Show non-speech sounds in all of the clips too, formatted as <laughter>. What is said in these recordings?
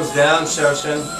thumbs down, Shoshin.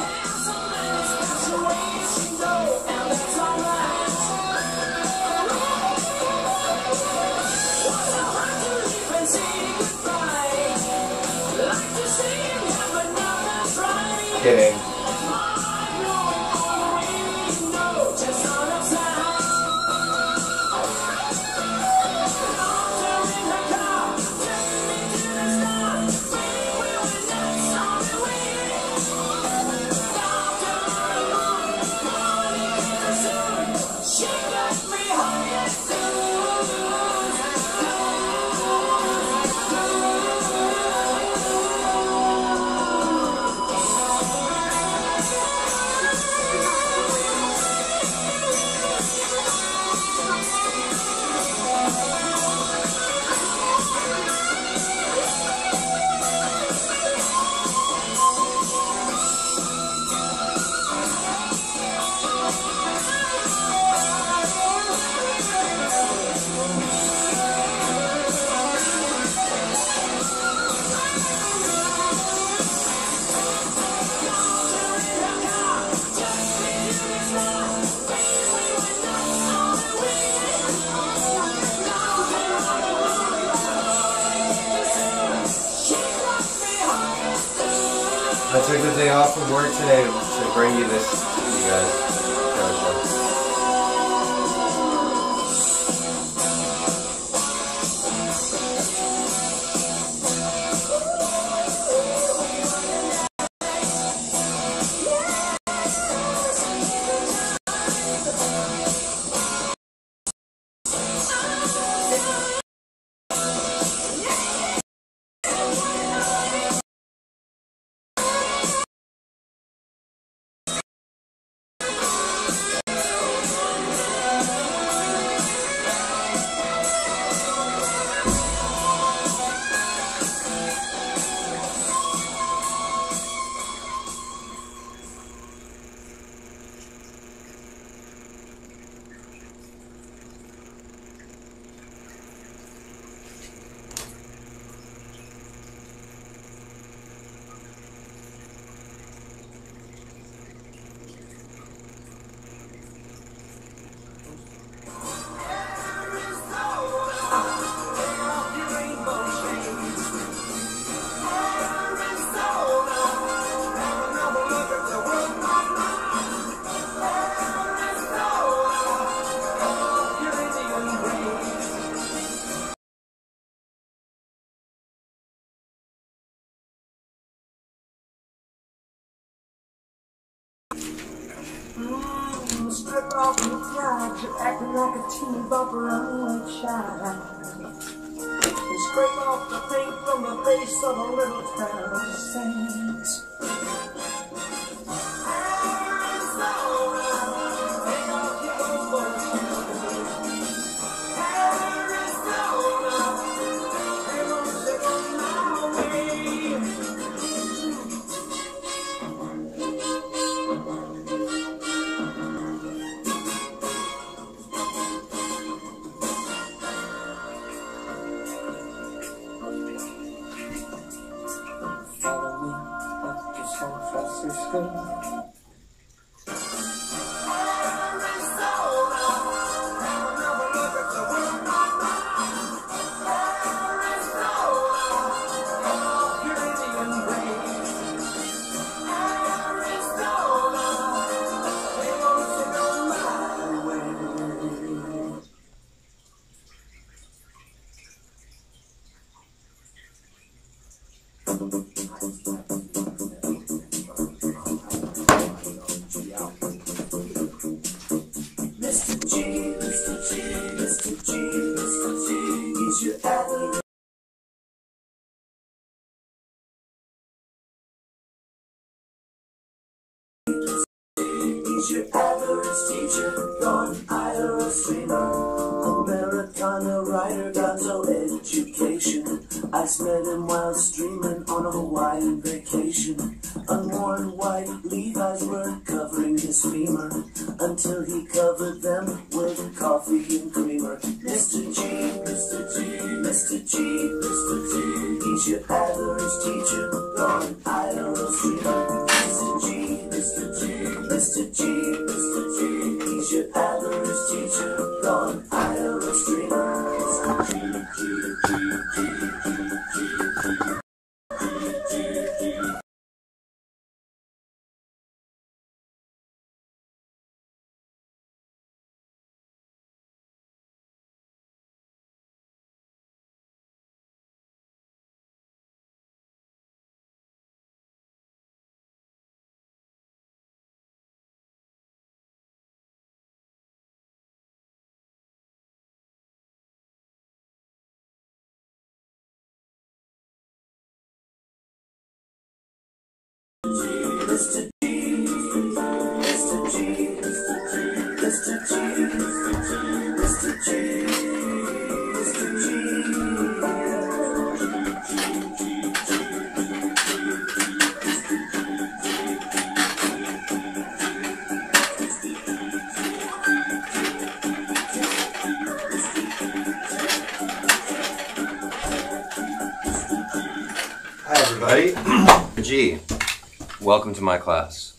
Welcome to my class.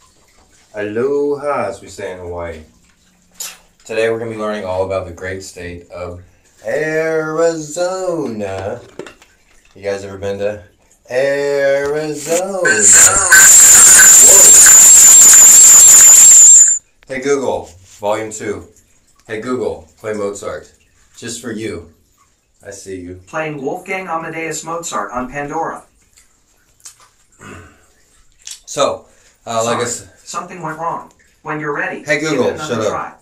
Aloha, as we say in Hawaii. Today we're going to be learning all about the great state of Arizona. You guys ever been to Arizona? Whoa. Hey Google, volume 2. Hey Google, play Mozart. Just for you. I see you. playing Wolfgang Amadeus Mozart on Pandora. So, uh, like I said, something went wrong. When you're ready, Hey, Google, shut up. try.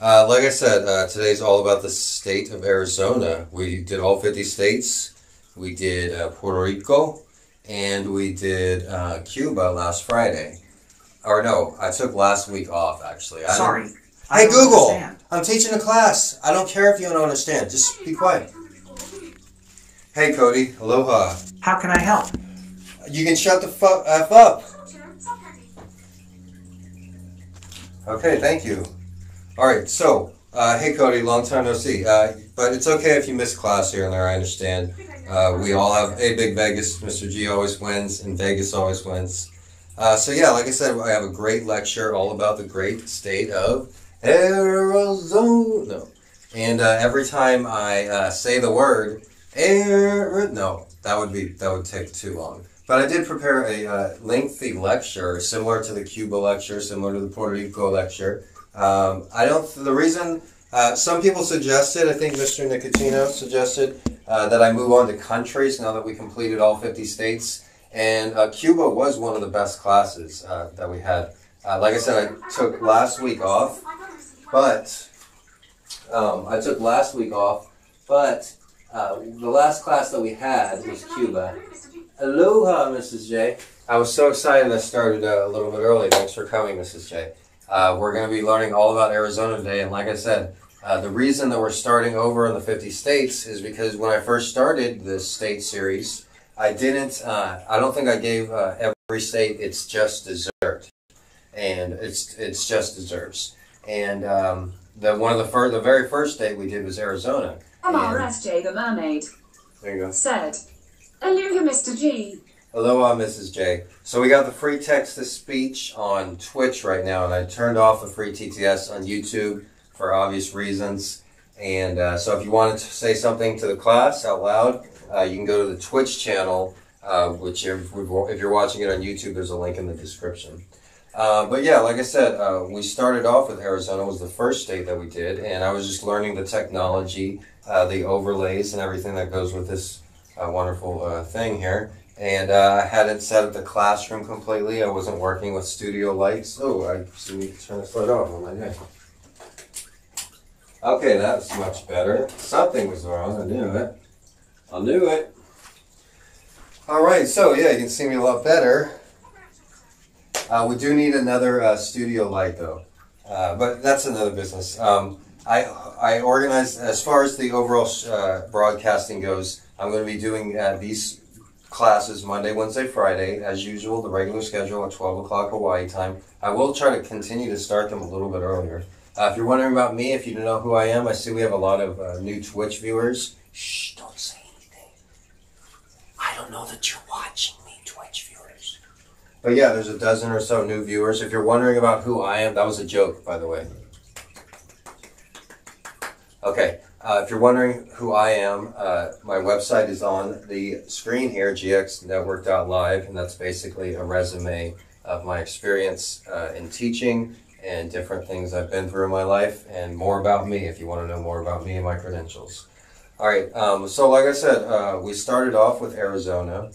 Uh, like I said, uh, today's all about the state of Arizona. We did all 50 states. We did uh, Puerto Rico, and we did uh, Cuba last Friday. Or no, I took last week off actually. I Sorry. I Hey Google, understand. I'm teaching a class. I don't care if you don't understand. Just be quiet. Hey Cody, aloha. How can I help? You can shut the fu- f up. Okay, thank you. All right, so uh, hey Cody, long time no see. Uh, but it's okay if you miss class here and there. I understand. Uh, we all have a big Vegas. Mr. G always wins, and Vegas always wins. Uh, so yeah, like I said, I have a great lecture all about the great state of Arizona. And uh, every time I uh, say the word air, no, that would be that would take too long. But I did prepare a uh, lengthy lecture, similar to the Cuba lecture, similar to the Puerto Rico lecture. Um, I don't. The reason uh, some people suggested, I think Mr. Nicotino suggested, uh, that I move on to countries now that we completed all 50 states. And uh, Cuba was one of the best classes uh, that we had. Uh, like I said, I took last week off, but um, I took last week off, but the last class that we had was Cuba. Aloha, Mrs. J. I was so excited I started uh, a little bit early. Thanks for coming, Mrs. J. Uh, we're going to be learning all about Arizona today, and like I said, uh, the reason that we're starting over in the 50 states is because when I first started this state series, I didn't, uh, I don't think I gave uh, every state its just dessert. And it's it's just deserves. And um, the one of the first, the very first state we did was Arizona. MRSJ the mermaid There you go. said, Aloha, Mr. G. Aloha, Mrs. J. So we got the free text to speech on Twitch right now, and I turned off the free TTS on YouTube for obvious reasons. And uh, so if you wanted to say something to the class out loud, uh, you can go to the Twitch channel, uh, which if, if you're watching it on YouTube, there's a link in the description. Uh, but yeah, like I said, uh, we started off with Arizona was the first state that we did, and I was just learning the technology, uh, the overlays, and everything that goes with this uh, wonderful uh, thing here. And uh, I hadn't set up the classroom completely. I wasn't working with studio lights. Oh, I see me turn this light off on my neck. Okay, that's much better. Something was wrong. I knew it. I knew it. All right, so yeah, you can see me a lot better. Uh, we do need another uh, studio light though. Uh, but that's another business. Um, I I organize as far as the overall uh, broadcasting goes. I'm going to be doing uh, these classes Monday, Wednesday, Friday, as usual, the regular schedule at 12 o'clock Hawaii time. I will try to continue to start them a little bit earlier. Uh, if you're wondering about me, if you don't know who I am, I see we have a lot of uh, new Twitch viewers. Shh, don't say anything. I don't know that you're watching me, Twitch viewers. But yeah, there's a dozen or so new viewers. If you're wondering about who I am, that was a joke, by the way. Okay, uh, if you're wondering who I am, uh, my website is on the screen here, gxnetwork.live, and that's basically a resume of my experience uh, in teaching and different things I've been through in my life, and more about me if you want to know more about me and my credentials. All right, um, so like I said, uh, we started off with Arizona,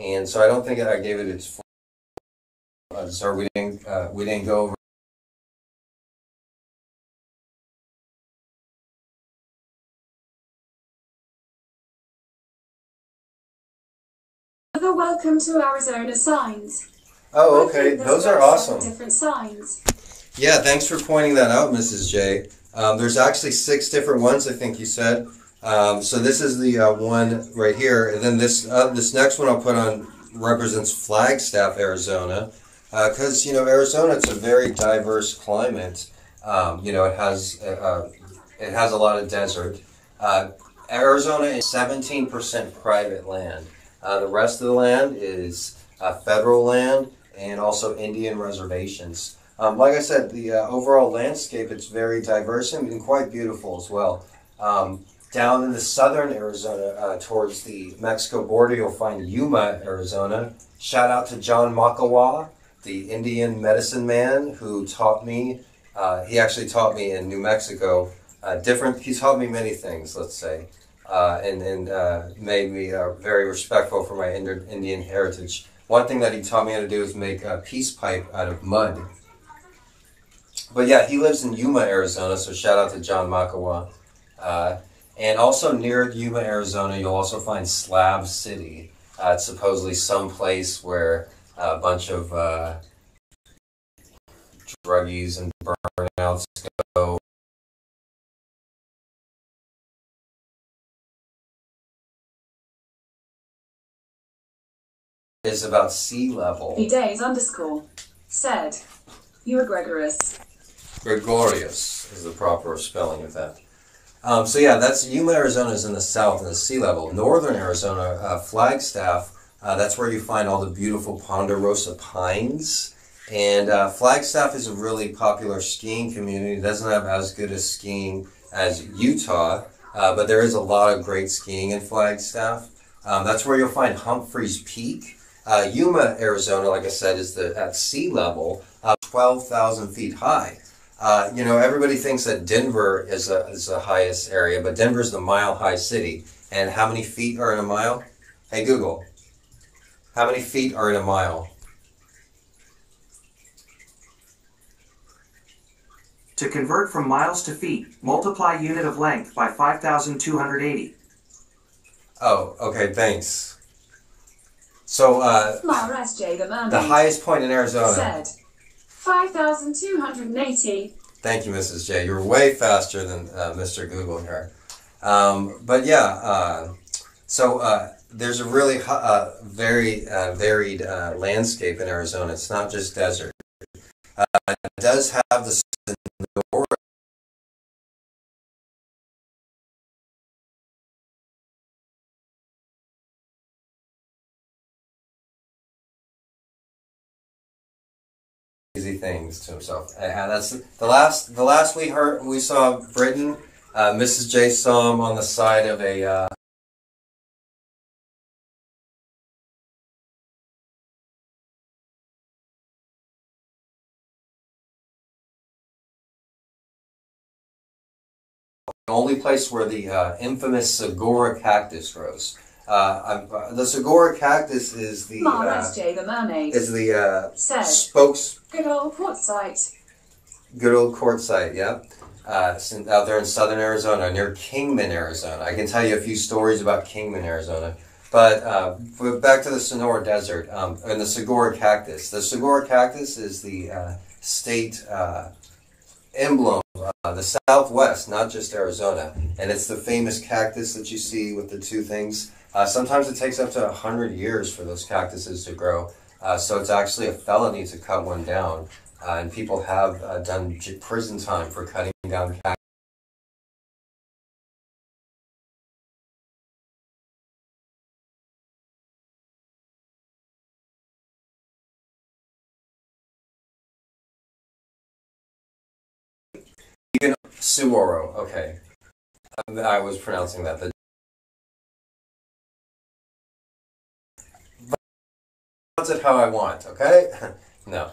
and so I don't think I gave it its full. Uh, sorry, we didn't uh, we didn't go over. Welcome to Arizona signs. Oh, okay, those are awesome. Different signs. Yeah, thanks for pointing that out, Mrs. J. Um, there's actually six different ones, I think you said. Um, so this is the uh, one right here, and then this uh, this next one I'll put on represents Flagstaff, Arizona, because you know Arizona it's a very diverse climate. Um, you know it has uh, uh, it has a lot of desert. Uh, Arizona is 17% private land. Uh, the rest of the land is uh, federal land and also Indian reservations. Um, like I said, the uh, overall landscape it's very diverse and, and quite beautiful as well. Um, down in the southern Arizona, uh, towards the Mexico border, you'll find Yuma, Arizona. Shout out to John Makawa, the Indian medicine man who taught me. Uh, he actually taught me in New Mexico. Uh, different. He taught me many things. Let's say, uh, and and uh, made me uh, very respectful for my Indian heritage. One thing that he taught me how to do is make a peace pipe out of mud. But yeah, he lives in Yuma, Arizona. So shout out to John Makawa. Uh, and also near Yuma, Arizona, you'll also find Slab City. Uh, it's supposedly some place where a bunch of druggies and burnouts go. Is about sea level. The days underscore said. You are Gregorius. Gregorius is the proper spelling of that. Um, so yeah, that's Yuma, Arizona is in the south in the sea level. Northern Arizona, uh, Flagstaff, uh, that's where you find all the beautiful Ponderosa pines. And uh, Flagstaff is a really popular skiing community. It doesn't have as good a skiing as Utah, uh, but there is a lot of great skiing in Flagstaff. Um, that's where you'll find Humphreys Peak. Uh, Yuma, Arizona, like I said, is the at sea level, uh, 12,000 feet high. Uh, you know, everybody thinks that Denver is, a, is the highest area, but Denver's the mile high city. And how many feet are in a mile? Hey, Google, how many feet are in a mile? To convert from miles to feet, multiply unit of length by 5,280. Oh, okay, thanks. So, uh, the Mermaid the highest point in Arizona. said. 5,280. Thank you, Mrs. J. You're way faster than uh, Mr. Google here. Um, but yeah, uh, so uh, there's a really uh, very uh, varied uh, landscape in Arizona. It's not just desert. Uh, it does have the crazy things to himself. And and that's the last. The last we heard, we saw Britton. Uh, Mrs. J saw him on the side of a. Uh, the only place where the uh, infamous Segura cactus grows. Uh, uh, the Segura cactus is the uh, S.J. the Mermaid is the uh, spokes Good old Quartzsite. Good old Quartzsite, yeah. Uh, out there in southern Arizona, near Kingman, Arizona. I can tell you a few stories about Kingman, Arizona. But uh, but back to the Sonora Desert um, and the Segura cactus. The Segura cactus is the uh, state uh, emblem uh, the Southwest, not just Arizona, and it's the famous cactus that you see with the two things. Uh, sometimes it takes up to hundred years for those cactuses to grow, uh, so it's actually a felony to cut one down, uh, and people have uh, done prison time for cutting down cactus. Even Suoro, okay. Um, I was pronouncing that. The pronounce it how I want, okay? <laughs> no.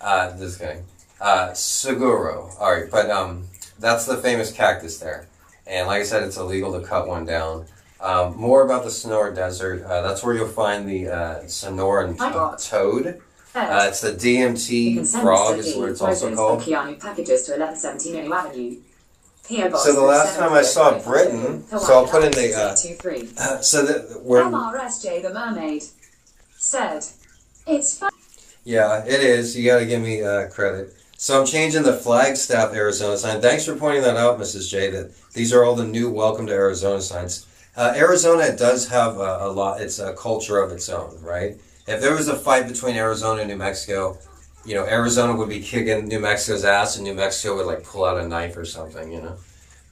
Uh, just kidding. Uh, Seguro. Alright, but um, that's the famous cactus there. And like I said, it's illegal to cut one down. Um, more about the Sonora Desert. Uh, that's where you'll find the uh, Sonoran toad. Uh, it's the DMT frog, is what it's also called. packages to 1117 Avenue. So the last time I saw Britton, so I'll put in the, uh, 23. Uh, <laughs> so that we're MRSJ the Mermaid said, It's fun. Yeah, it is. You got to give me uh, credit. So I'm changing the Flagstaff Arizona sign. Thanks for pointing that out, Mrs. J. That these are all the new Welcome to Arizona signs. Uh, Arizona does have a, a lot. It's a culture of its own, right? If there was a fight between Arizona and New Mexico, you know, Arizona would be kicking New Mexico's ass, and New Mexico would like pull out a knife or something, you know.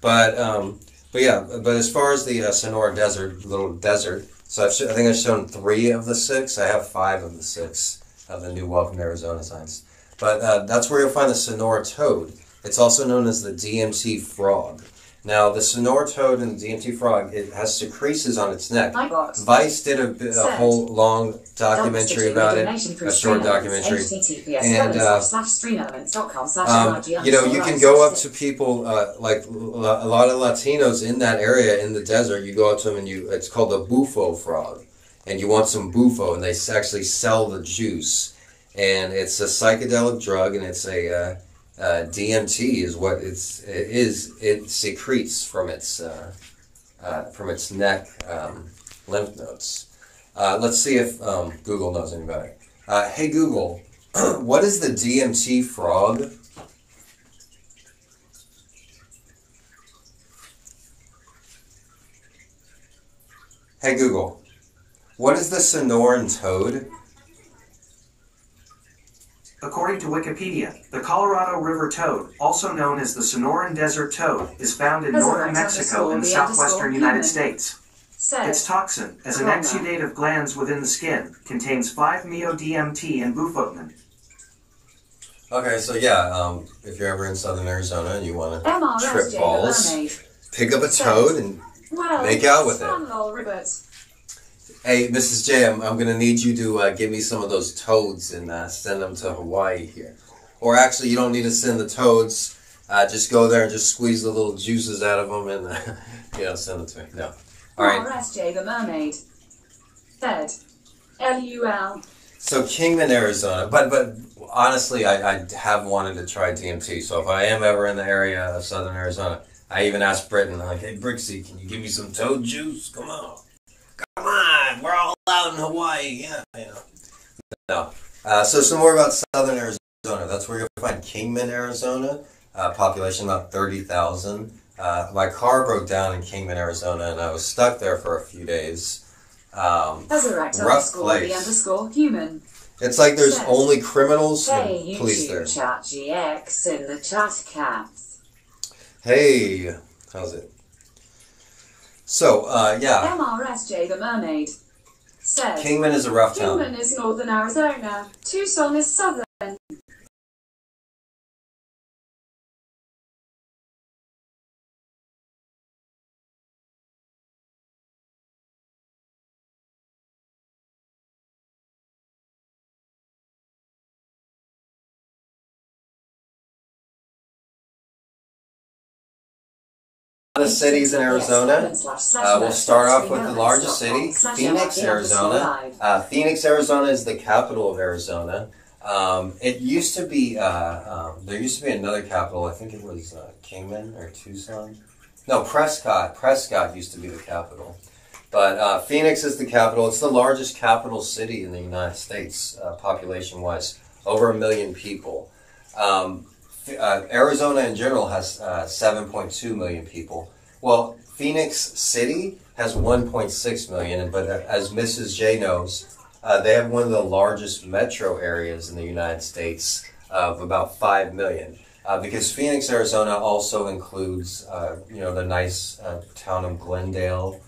But um, but yeah, but as far as the uh, Sonora Desert, little desert. So I've I think I've shown three of the six. I have five of the six of the new Welcome to Arizona signs. But uh, that's where you'll find the Sonora toad. It's also known as the DMT frog. Now, the Sonora toad and the DMT frog, it has secretions on its neck. I. Vice did a, a whole long documentary about it, a short documentary. And, uh, slash streamelements.com slash Um, you know, you can go up to people uh, like a lot of Latinos in that area in the desert. You go up to them and you, it's called the bufo frog, and you want some bufo, and they actually sell the juice, and it's a psychedelic drug, and it's a uh, uh, DMT is what it's it is. It secretes from its uh, uh, from its neck um, lymph nodes. Uh, let's see if um, Google knows any better. Uh, hey Google, <clears throat> what is the DMT frog? Hey Google, what is the Sonoran toad? According to Wikipedia, the Colorado River toad, also known as the Sonoran Desert toad, is found in northern Mexico and southwestern United. States. said, Its toxin, as an Corona. exudate of glands within the skin, contains 5-MeO-DMT and bufotenin. Okay, so yeah, um, if you're ever in southern Arizona and you want to MRSJ trip the balls, pick up a toad and Make out with it. Fun, lol, ribbit. Hey, Mrs. J, I'm, I'm gonna need you to uh, give me some of those toads and uh, send them to Hawaii here. Or actually, you don't need to send the toads. Uh, just go there and just squeeze the little juices out of them and uh, <laughs> you know send them to me. No. All right. RSJ the Mermaid. Said, L-U-L. So Kingman, Arizona, but but honestly, I, I have wanted to try DMT. So if I am ever in the area of southern Arizona, I even asked Britton, like, "Hey, Brixie, can you give me some toad juice? Come on, come on, we're all out in Hawaii, yeah." You know. No. Uh, so some more about southern Arizona. That's where you'll find Kingman, Arizona. Uh, population about thirty thousand. Uh, my car broke down in Kingman, Arizona, and I was stuck there for a few days. Um, Resurrect Rough underscore place. the underscore human. it's like there's Says, only criminals Hey, and police there. Chat GX in the chat caps. Hey, how's it? So, uh, yeah, MRSJ the Mermaid. Said, Kingman is a rough town. Kingman is northern Arizona. Tucson is southern. The cities in Arizona. Uh, we'll start off with the largest city, Phoenix, Arizona. Uh, Phoenix, Arizona is the capital of Arizona. Um, it used to be, uh, um, there used to be another capital, I think it was uh, Kingman or Tucson. No, Prescott. Prescott used to be the capital. But uh, Phoenix is the capital. It's the largest capital city in the United States, uh, population wise. Over a million people. Um, uh, Arizona in general has uh, 7.2 million people. Well, Phoenix City has 1.6 million, but uh, as Mrs. J knows, uh, they have one of the largest metro areas in the United States of about 5 million. Uh, because Phoenix, Arizona also includes, uh, you know, the nice town of Glendale,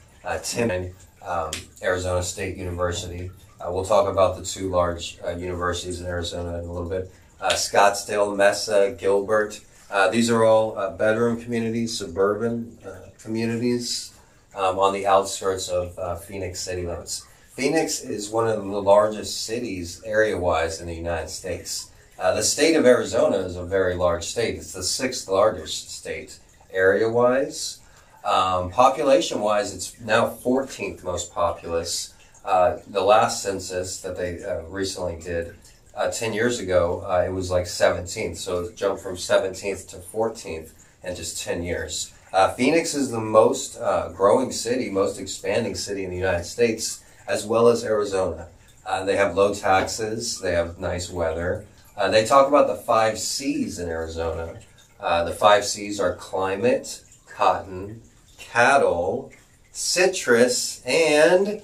Tempe, um, Arizona State University. We'll talk about the two large universities in Arizona in a little bit. Uh, Scottsdale, Mesa, Gilbert. Uh, these are all uh, bedroom communities, suburban communities um, on the outskirts of Phoenix city limits. Phoenix is one of the largest cities area wise in the United States. Uh, the state of Arizona is a very large state. It's the sixth largest state area wise. Um, population wise, it's now 14th most populous. Uh, the last census that they uh, recently did uh, 10 years ago, uh, it was like 17th. So it jumped from 17th to 14th in just 10 years. Uh, Phoenix is the most uh, growing city, most expanding city in the United States, as well as Arizona. Uh, they have low taxes, they have nice weather. Uh, they talk about the five C's in Arizona. The five C's are climate, cotton, cattle, citrus, and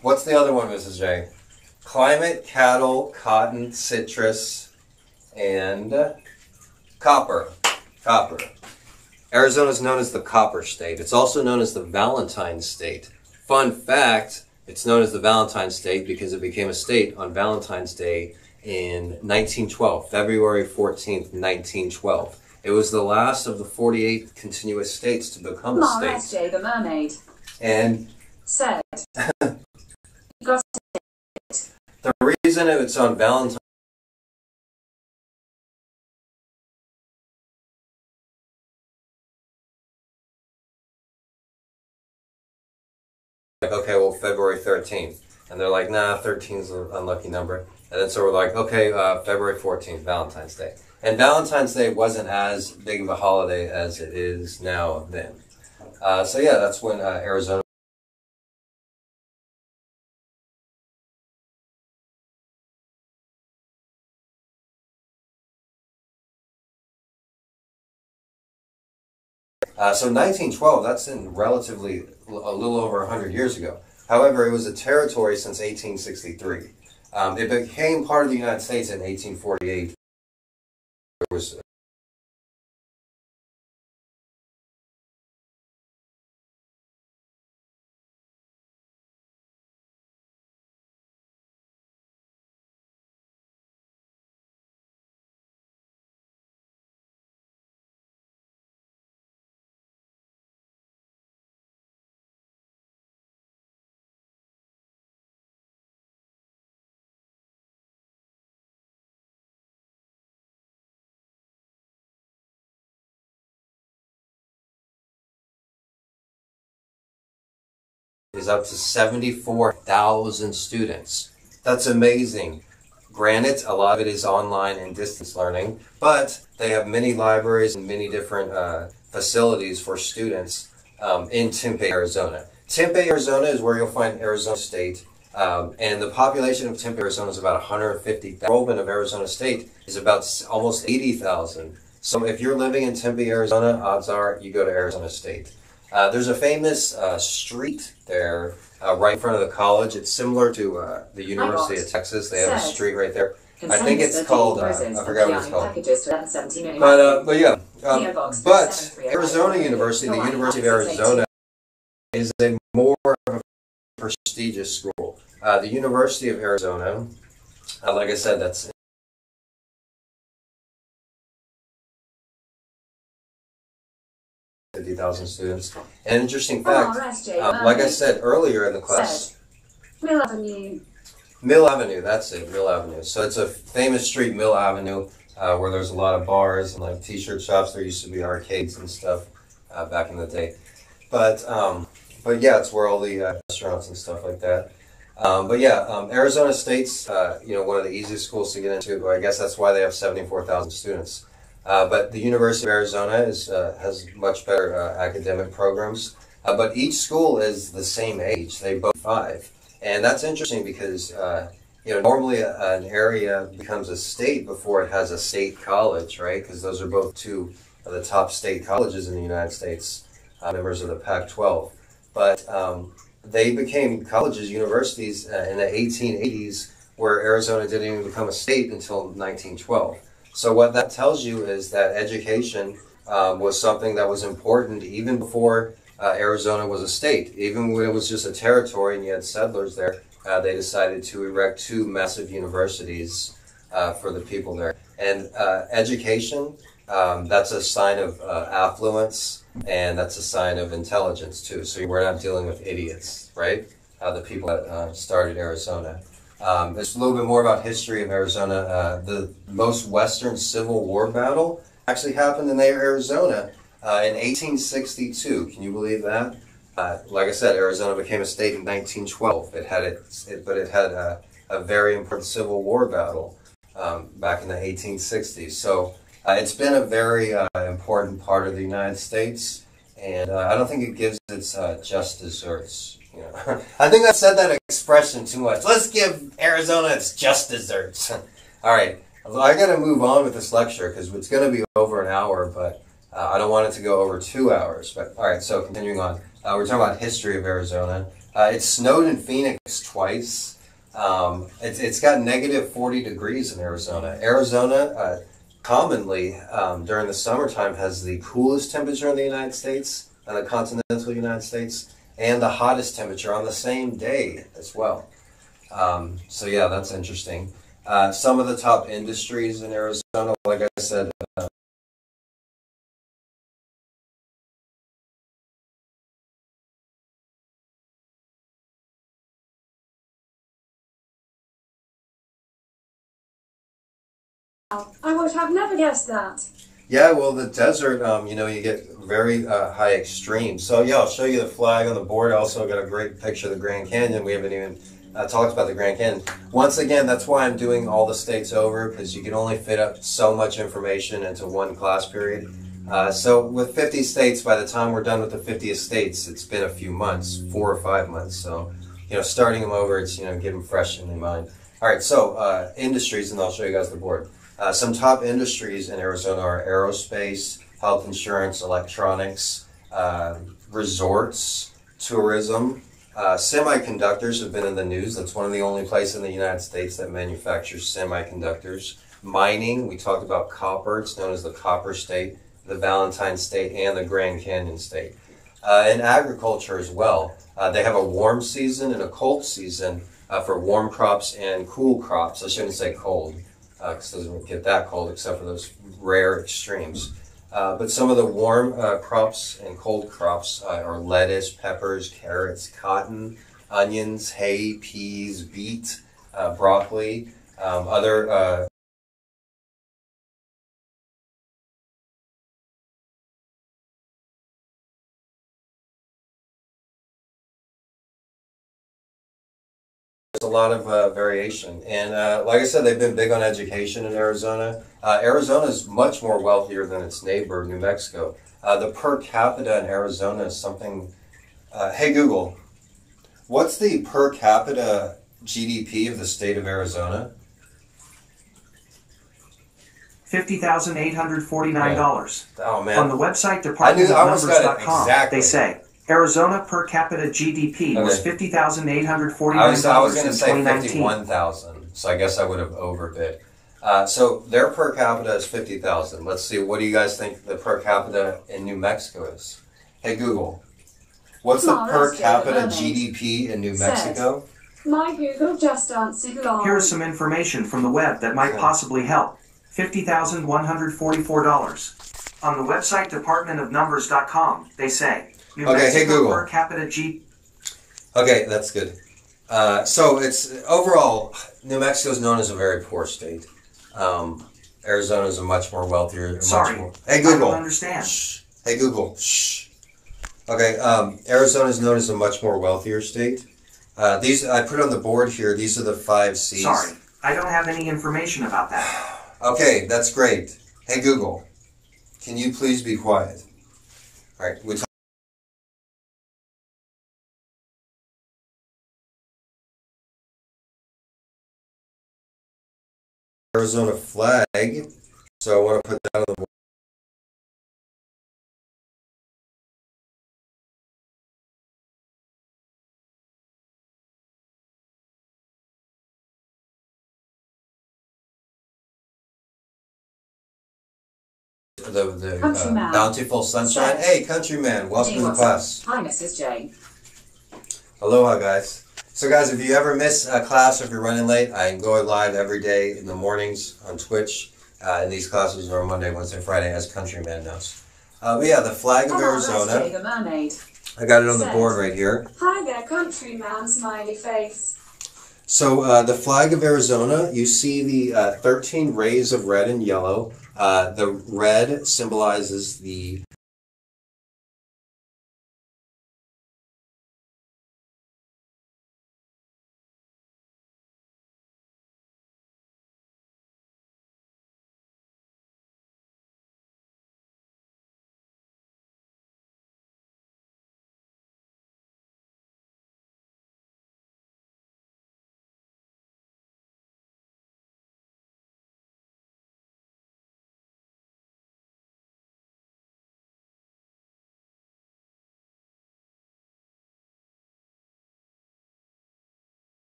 What's the other one, Mrs. J? Climate, cattle, cotton, citrus, and uh, copper. Copper. Arizona is known as the copper state. It's also known as the Valentine state. Fun fact, it's known as the Valentine state because it became a state on Valentine's Day in 1912, February 14th, 1912. It was the last of the 48 continuous states to become a state. SJ the mermaid And said, "You <laughs> got the reason it's on Valentine's like, okay, well, February 13th. And they're like, nah, 13 is an unlucky number. And then so we're like, okay, uh, February 14th, Valentine's Day. And Valentine's Day wasn't as big of a holiday as it is now then. Uh, so yeah, that's when uh, Arizona. Uh, so 1912, that's in relatively a little over 100 years ago. However, it was a territory since 1863. Um, it became part of the United States in 1848. There was is up to 74,000 students. That's amazing. Granted, a lot of it is online and distance learning, but they have many libraries and many different uh, facilities for students um, in Tempe, Arizona. Tempe, Arizona is where you'll find Arizona State, um, and the population of Tempe, Arizona is about 150,000. The enrollment of Arizona State is about almost 80,000. So if you're living in Tempe, Arizona, odds are you go to Arizona State. Uh, there's a famous uh, street there uh, right in front of the college. It's similar to uh, the University of Texas. They have a street right there. I think it's called, uh, I forgot what it's called. Packages to 1117 only But uh, but yeah, um, but Arizona University, the University of Arizona, is a more of a prestigious school. Uh, the University of Arizona, uh, like I said, that's fifty thousand students. An interesting fact, uh, like I said earlier in the class, Mill Avenue Mill Avenue, that's it, Mill Avenue. So it's a famous street, Mill Avenue, uh, where there's a lot of bars and like t-shirt shops. There used to be arcades and stuff uh, back in the day. But um, but yeah, it's where all the uh, restaurants and stuff like that. Um, but yeah, um, Arizona State's uh, you know one of the easiest schools to get into. I guess that's why they have seventy four thousand students. Uh, but the University of Arizona is uh, has much better uh, academic programs. Uh, but each school is the same age; they both five, and that's interesting because uh, you know, normally a, an area becomes a state before it has a state college, right? Because those are both two of the top state colleges in the United States, members of the Pac-12. But um, they became colleges, universities in the 1880s, where Arizona didn't even become a state until 1912. So what that tells you is that education um, was something that was important even before uh, Arizona was a state. Even when it was just a territory and you had settlers there, uh, they decided to erect two massive universities uh, for the people there. And uh, education, um, that's a sign of uh, affluence and that's a sign of intelligence too. So we're not dealing with idiots, right? The people that started Arizona. Um, there's a little bit more about history of Arizona. the most western Civil War battle actually happened in Arizona uh, in 1862. Can you believe that? Uh, like I said, Arizona became a state in 1912. It had it, it but it had a, a, very important Civil War battle um, back in the 1860s. So uh, it's been a very uh, important part of the United States, and uh, I don't think it gives its uh, just desserts. <laughs> I think I said that expression too much. Let's give Arizona its just desserts. <laughs> All right, I got to move on with this lecture because it's going to be over an hour, but uh, I don't want it to go over two hours. But all right, so continuing on. Uh, we're talking about history of Arizona. Uh, it snowed in Phoenix twice. Um, it's, it's got negative 40 degrees in Arizona. Arizona, uh, commonly um, during the summertime, has the coolest temperature in the United States, in the continental United States, and the hottest temperature on the same day as well. Um, so yeah, that's interesting. Uh, some of the top industries in Arizona, like I said, I would have never guessed that. Yeah, well, the desert, um, you know, you get very uh, high extremes. So, yeah, I'll show you the flag on the board. I also got a great picture of the Grand Canyon. We haven't even uh, talked about the Grand Canyon. Once again, that's why I'm doing all the states over, because you can only fit up so much information into one class period. Uh, so, with 50 states, by the time we're done with the 50th states, it's been a few months, four or five months. So, you know, starting them over, it's, you know, get them fresh in their mind. All right, so uh, industries, and I'll show you guys the board. Uh, some top industries in Arizona are aerospace, health insurance, electronics, uh, resorts, tourism. Uh, semiconductors have been in the news. That's one of the only places in the United States that manufactures semiconductors. Mining, we talked about copper. It's known as the Copper State, the Valentine State, and the Grand Canyon State. Uh, and agriculture as well. Uh, they have a warm season and a cold season uh, for warm crops and cool crops. I shouldn't say cold because uh, it doesn't get that cold except for those rare extremes. Uh, but some of the warm uh, crops and cold crops uh, are lettuce, peppers, carrots, cotton, onions, hay, peas, beet, uh, broccoli, um, other lot of uh, variation. And uh, like I said, they've been big on education in Arizona. Uh, Arizona is much more wealthier than its neighbor, New Mexico. Uh, the per capita in Arizona is something. Uh, hey, Google, what's the per capita GDP of the state of Arizona? Fifty thousand eight hundred forty-nine dollars. Oh man! On the website departmentofnumbers.com, exactly. they say Arizona per capita GDP was Okay. fifty thousand eight hundred I forty-nine was, I was going to say 51,000, so I guess I would have overbid. Uh, so their per capita is 50,000. Let's see, what do you guys think the per capita in New Mexico is? Hey, Google, what's the per let's get the capita money. GDP in New Says. Mexico? My Google just answered long. Here is some information from the web that might Okay. possibly help. Fifty thousand one hundred forty-four dollars. On the website departmentofnumbers.com, they say New Okay, hey, Google. per capita G. Okay, that's good. Uh, so it's overall, New Mexico is known as a very poor state. Um, Arizona is a much more wealthier. Sorry, much more, hey I don't Google. understand. Shh. Hey Google. Shh. Okay. Um, Arizona is known as a much more wealthier state. Uh, these I put on the board here. These are the five C's. Sorry, I don't have any information about that. <sighs> Okay, that's great. Hey Google, can you please be quiet? All right. We Arizona flag. So I want to put that on the board. The, the uh, Countryman. bountiful sunshine. Hey, countryman, welcome to the class. Hi, Mrs. J. Aloha, guys. So, guys, if you ever miss a class or if you're running late, I go live every day in the mornings on Twitch. Uh, and these classes are Monday, Wednesday, Friday, as Countryman knows. Uh, but yeah, the flag of Arizona. mermaid. I got it on the board right here. Hi there, countryman, smiley face. So, uh, the flag of Arizona, you see the uh, 13 rays of red and yellow. Uh, the red symbolizes the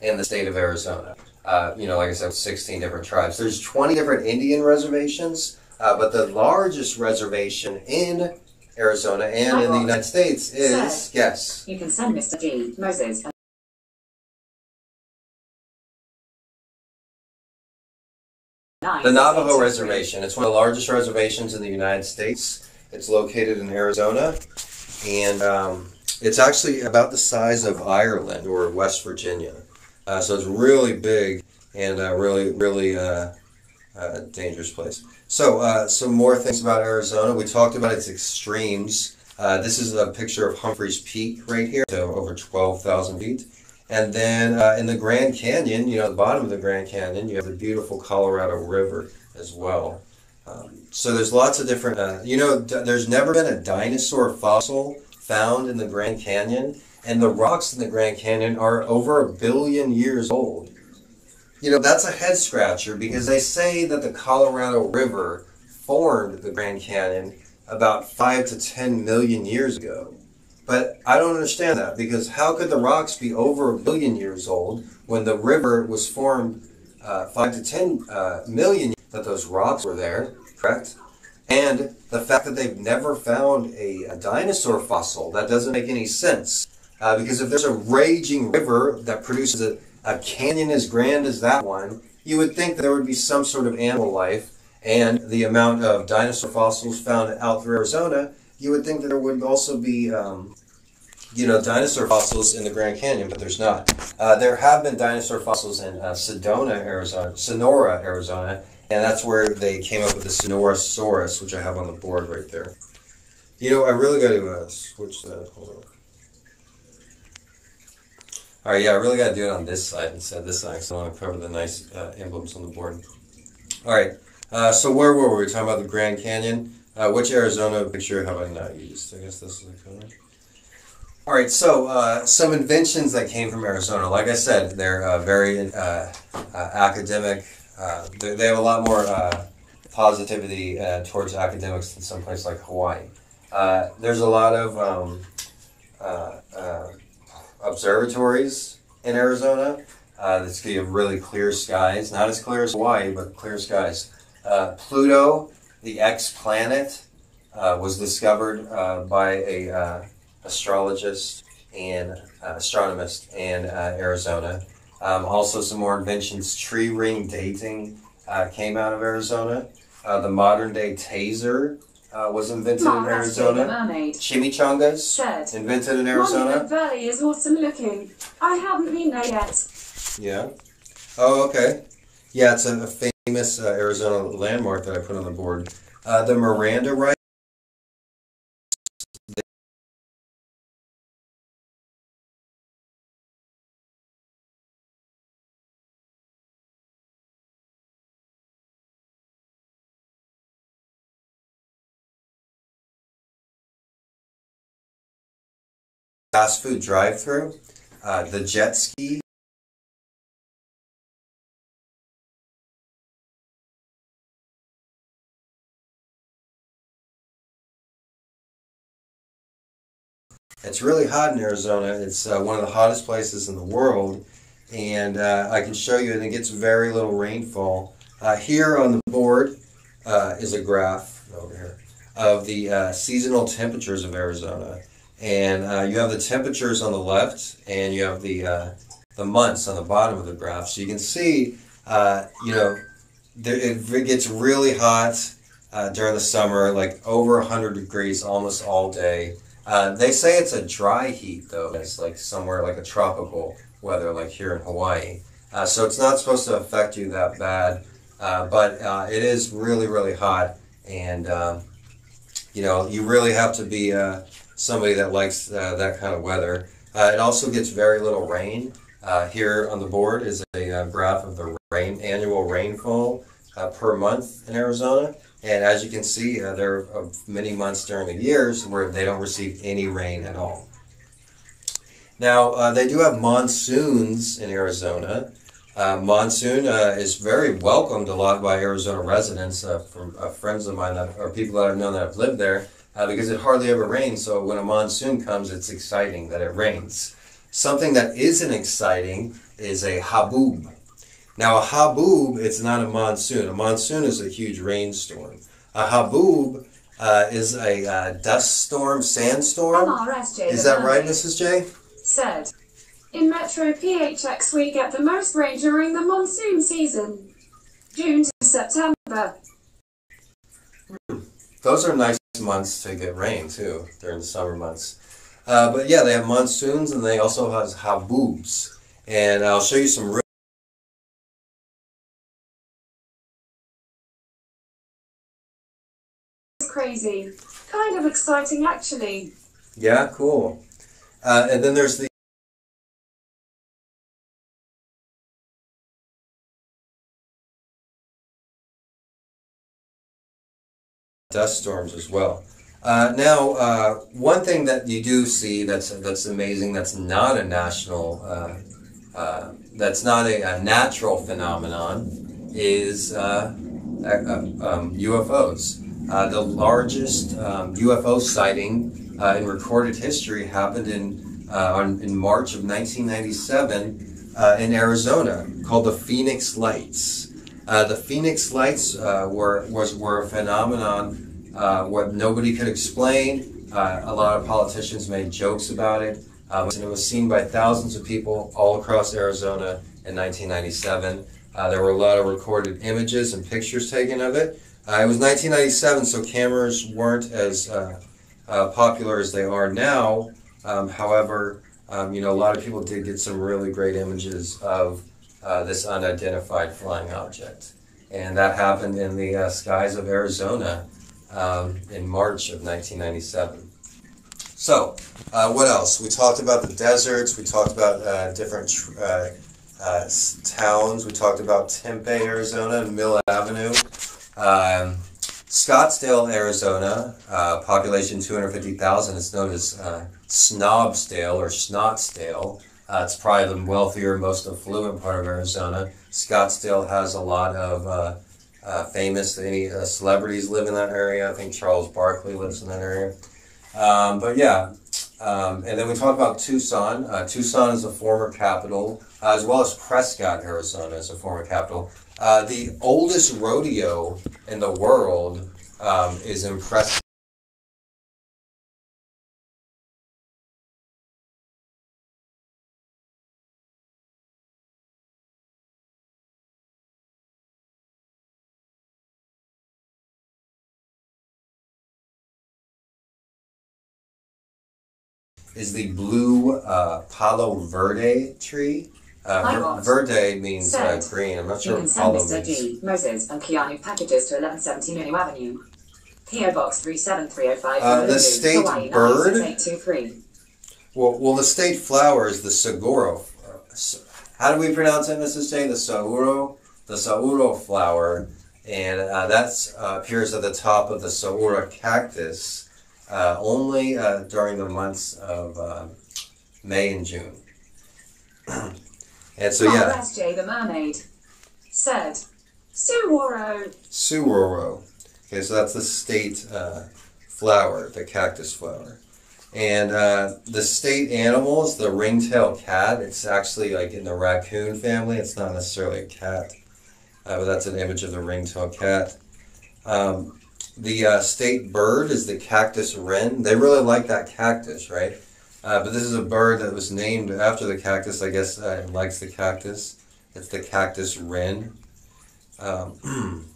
in the state of Arizona. Uh, you know, like I said, 16 different tribes. There's 20 different Indian reservations, uh, but the largest reservation in Arizona and in the United States is, Sir. yes, You can send Mr. G, Moses, The Navajo. Reservation. It's one of the largest reservations in the United States. It's located in Arizona, and um, it's actually about the size of Ireland or West Virginia. Uh, so it's really big and uh, really, really uh, uh, dangerous place. So, uh, some more things about Arizona. We talked about its extremes. Uh, this is a picture of Humphreys Peak right here, so over 12,000 feet. And then in the Grand Canyon, you know, the bottom of the Grand Canyon, you have the beautiful Colorado River as well. Um, so there's lots of different, you know, there's never been a dinosaur fossil found in the Grand Canyon, and the rocks in the Grand Canyon are over a billion years old. You know, that's a head scratcher because they say that the Colorado River formed the Grand Canyon about five to ten million years ago. But I don't understand that because how could the rocks be over a billion years old when the river was formed uh, five to ten uh, million? That those rocks were there, correct? And the fact that they've never found a, a dinosaur fossil that doesn't make any sense. Uh, because if there's a raging river that produces a, a canyon as grand as that one, you would think that there would be some sort of animal life. And the amount of dinosaur fossils found out through Arizona, you would think that there would also be, um, you know, dinosaur fossils in the Grand Canyon, but there's not. Uh, there have been dinosaur fossils in uh, Sedona, Arizona, Sonora, Arizona, and that's where they came up with the Sonorasaurus, which I have on the board right there. You know, I really got to uh, switch that. Hold on. All right, yeah, I really got to do it on this side instead of this side, because I want to cover the nice uh, emblems on the board. All right, uh, so where were we? We were talking about the Grand Canyon. Uh, which Arizona picture have I not used? I guess this is the color. All right, so uh, some inventions that came from Arizona. Like I said, they're uh, very uh, academic. They, they have a lot more positivity towards academics than some place like Hawaii. There's a lot of um, observatories in Arizona. Uh, that's gonna have really clear skies, not as clear as Hawaii, but clear skies. Uh, Pluto, the ex-planet, uh, was discovered uh, by a uh, astrologist and uh, astronomist in Arizona. Um, also, some more inventions. Tree ring dating came out of Arizona. The modern day taser uh, was invented Mom, in that's Jay the Arizona. mermaid. Chimichangas Said. invented in Arizona. the valley is awesome looking. I haven't been there yet. Yeah. Oh, okay. Yeah, it's a, a famous uh, Arizona landmark that I put on the board. Uh, the Miranda rights. Fast food drive-through, uh, the jet ski. It's really hot in Arizona. It's uh, one of the hottest places in the world, and uh, I can show you, and it gets very little rainfall. Uh, here on the board uh, is a graph over here of the uh, seasonal temperatures of Arizona, and uh, you have the temperatures on the left, and you have the the months on the bottom of the graph. So you can see, you know, there, it gets really hot during the summer, like over 100 degrees almost all day. Uh, they say it's a dry heat though. It's like somewhere like a tropical weather, like here in Hawaii. Uh, so it's not supposed to affect you that bad, uh, but uh, it is really, really hot, and um, you know you really have to be uh, somebody that likes that kind of weather. it also gets very little rain. here on the board is a graph of the rain annual rainfall per month in Arizona. And as you can see, uh, there are many months during the years where they don't receive any rain at all. Now, uh, they do have monsoons in Arizona. Uh, monsoon uh, is very welcomed a lot by Arizona residents, uh, from uh, friends of mine that, or people that I've known that have lived there, because it hardly ever rains. So when a monsoon comes, it's exciting that it rains. Something that isn't exciting is a haboob. Now, a haboob, it's not a monsoon. A monsoon is a huge rainstorm. A haboob uh, is a uh, dust storm, sandstorm. MRSJ Is that right, Mrs. J? Said. In Metro PHX, we get the most rain during the monsoon season, June to September. Those are nice months to get rain, too, during the summer months. Uh, but yeah, they have monsoons and they also have haboobs. And I'll show you some real crazy. Kind of exciting, actually. Yeah, cool. Uh, and then there's the dust storms as well. Uh, now, uh, one thing that you do see that's that's amazing, that's not a national, uh, uh that's not a, a, natural phenomenon, is uh, um, UFOs. Uh, the largest um, UFO sighting in recorded history happened in, on, in March of 1997 uh, in Arizona called the Phoenix Lights. Uh, the Phoenix Lights were, was, were a phenomenon what nobody could explain. a lot of politicians made jokes about it. and it was seen by thousands of people all across Arizona in 1997. there were a lot of recorded images and pictures taken of it. Uh, it was 1997, so cameras weren't as uh, uh, popular as they are now. Um, however, um, you know, a lot of people did get some really great images of uh, this unidentified flying object. And that happened in the uh, skies of Arizona um, in March of 1997. So, uh, what else? We talked about the deserts, we talked about different towns, we talked about Tempe, Arizona, and Mill Avenue. Um, Scottsdale, Arizona, uh, population 250,000. It's known as uh, Snobsdale or Snotsdale. Uh, it's probably the wealthier, most affluent part of Arizona. Scottsdale has a lot of uh, uh, famous any uh, celebrities live in that area. I think Charles Barkley lives in that area. Um, but yeah, um, and then we talk about Tucson. Tucson is a former capital, as well as Prescott, Arizona, is a former capital. Uh, the oldest rodeo in the world um, is impressive. Is the blue uh, palo verde tree. Uh, ver- verde means uh, green. I'm not You sure can what send Mr. means. G, Moses, and Keanu packages to 1170 New Avenue. PO Box 37305, Uh, the state Hawaii bird? 96823. Well, well, the state flower is the saguaro. Uh, How do we pronounce it, Mrs. J? The sauro, the sauro flower, and uh, that uh, appears at the top of the saura cactus uh, only uh, during the months of uh, May and June. <clears throat> and so, yeah, SJ the Mermaid said, Suwaro. Suoro. Okay, so that's the state uh, flower, the cactus flower. And uh, the state animal is the ringtail cat. It's actually like in the raccoon family. It's not necessarily a cat, uh, but that's an image of the ringtail cat. Um, the uh, state bird is the cactus wren. They really like that cactus, right? Uh, but this is a bird that was named after the cactus. I guess uh, it likes the cactus. It's the cactus wren. Um, <clears throat>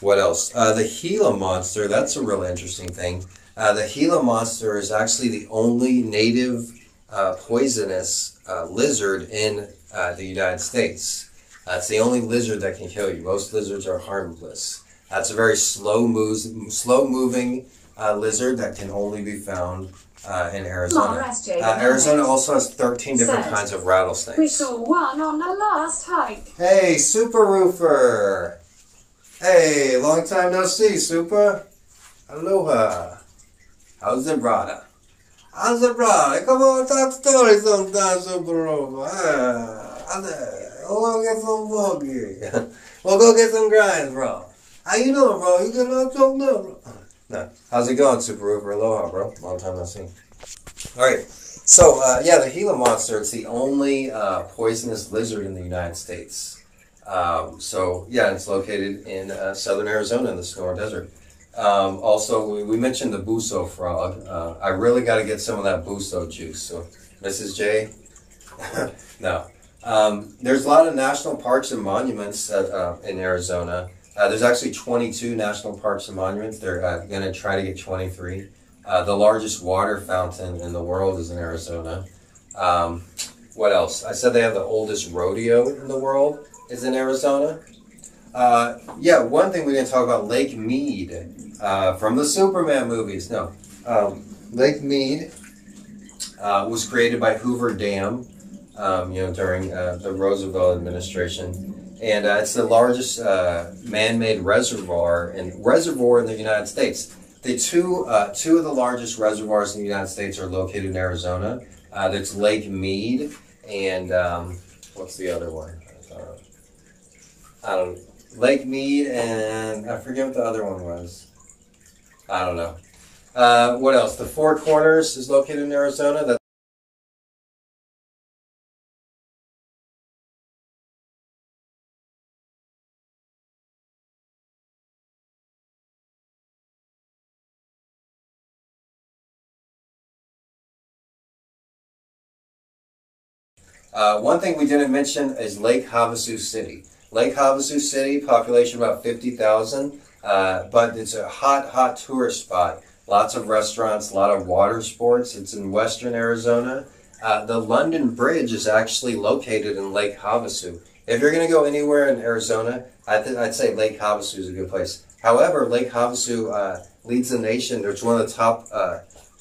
what else? Uh, the Gila monster. That's a real interesting thing. Uh, the Gila monster is actually the only native uh, poisonous uh, lizard in the United States. It's the only lizard that can kill you. Most lizards are harmless. That's a very slow moves, slow moving uh, lizard that can only be found uh, in Arizona. Uh, Arizona also has 13 different kinds of rattlesnakes. We saw one on the last hike. Hey, Super Roofer! Hey, long time no see, Super. Aloha. How's the brother? How's the brother? Come on, talk stories sometime, Super Roofer. Ah? <laughs> We'll go get some boogie. we'll go get some grinds, bro. How you doing, bro? You getting up so bro? No. How's it going, Super Roofer? Aloha, bro. Long time no see. All right. So, uh, yeah, the Gila monster, it's the only uh, poisonous lizard in the United States. Um, so, yeah, it's located in uh, southern Arizona in the Sonora Desert. Um, also, we, we mentioned the buso frog. Uh, I really got to get some of that buso juice. So, Mrs. J? <laughs> no. Um, there's a lot of national parks and monuments that, uh, in Arizona. Uh, there's actually 22 national parks and monuments. They're uh, going to try to get 23. Uh, the largest water fountain in the world is in Arizona. Um, what else? I said they have the oldest rodeo in the world is in Arizona. Uh, yeah, one thing we didn't talk about Lake Mead uh, from the Superman movies. No, um, Lake Mead uh, was created by Hoover Dam, um, you know, during the Roosevelt administration, and uh, it's the largest uh, man-made reservoir and reservoir in the United States. The two uh, two of the largest reservoirs in the United States are located in Arizona. Uh, that's Lake Mead and um, what's the other one? Uh, I don't. Lake Mead and I forget what the other one was. I don't know. Uh, what else? The Four Corners is located in Arizona. That's Uh, one thing we didn't mention is Lake Havasu City. Lake Havasu City, population about 50,000, uh, but it's a hot, hot tourist spot. Lots of restaurants, a lot of water sports. It's in western Arizona. Uh, the London Bridge is actually located in Lake Havasu. If you're going to go anywhere in Arizona, I I'd say Lake Havasu is a good place. However, Lake Havasu uh, leads the nation. It's one of the top uh,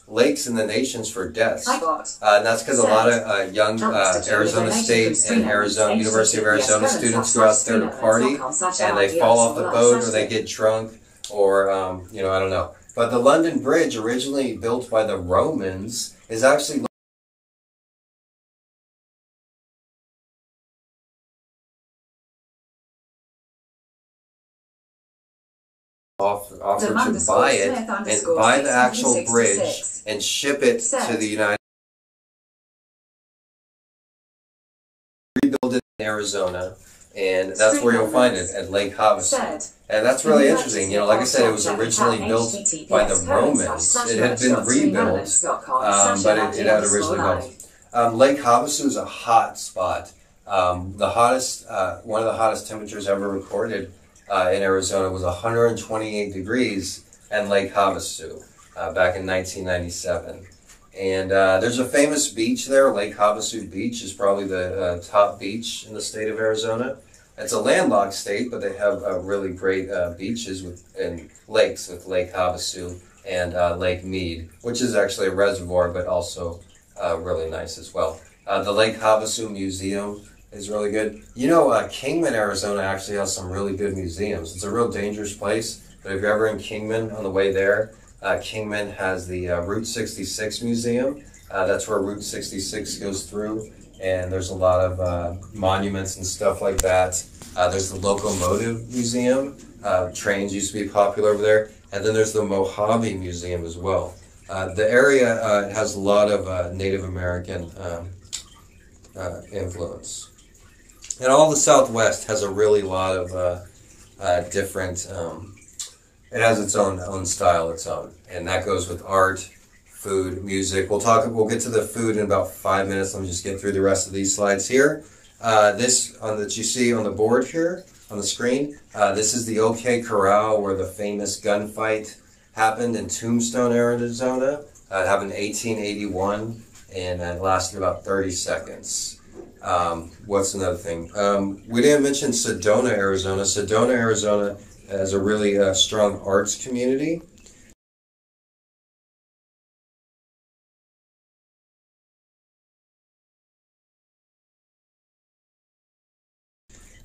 lakes in the nations for deaths. Uh, and that's because a lot of uh, young uh, Arizona State and Arizona University of Arizona students go out there to party dot com slash and they fall off the boat or they get drunk or um, you know I don't know. But the London Bridge, originally built by the Romans, is actually off, offered to buy it Smith and buy the actual bridge and ship it to the United rebuild it in Arizona and that's where you'll find it at Lake Havasu. And that's really interesting. You know, like I said, it was originally built by the Romans. It had been rebuilt, um, but it, it had originally built. Um, Lake Havasu is a hot spot. Um, the hottest, uh, one of the hottest temperatures ever recorded uh, in Arizona was 128 degrees at Lake Havasu uh, back in 1997. And uh, there's a famous beach there, Lake Havasu Beach is probably the uh, top beach in the state of Arizona. It's a landlocked state, but they have uh, really great uh, beaches with and lakes with Lake Havasu and Lake Mead, which is actually a reservoir, but also really nice as well. The Lake Havasu Museum is really good. You know, uh, Kingman, Arizona actually has some really good museums. It's a real dangerous place, but if you're ever in Kingman on the way there, uh, Kingman has the uh, Route 66 Museum. Uh, that's where Route 66 goes through, and there's a lot of uh, monuments and stuff like that. Uh, there's the Locomotive Museum. Trains used to be popular over there. And then there's the Mojave Museum as well. The area has a lot of Native American um, influence. And all the Southwest has a really lot of uh, uh, different. Um, it has its own own style, its own, and that goes with art, food, music. We'll talk. We'll get to the food in about five minutes. Let me just get through the rest of these slides here. Uh, this on that you see on the board here on the screen. Uh, this is the OK Corral where the famous gunfight happened in Tombstone, Arizona. Uh, it happened in 1881 and lasted about 30 seconds. Um, what's another thing? Um, we didn't mention Sedona, Arizona. Sedona, Arizona has a really uh, strong arts community.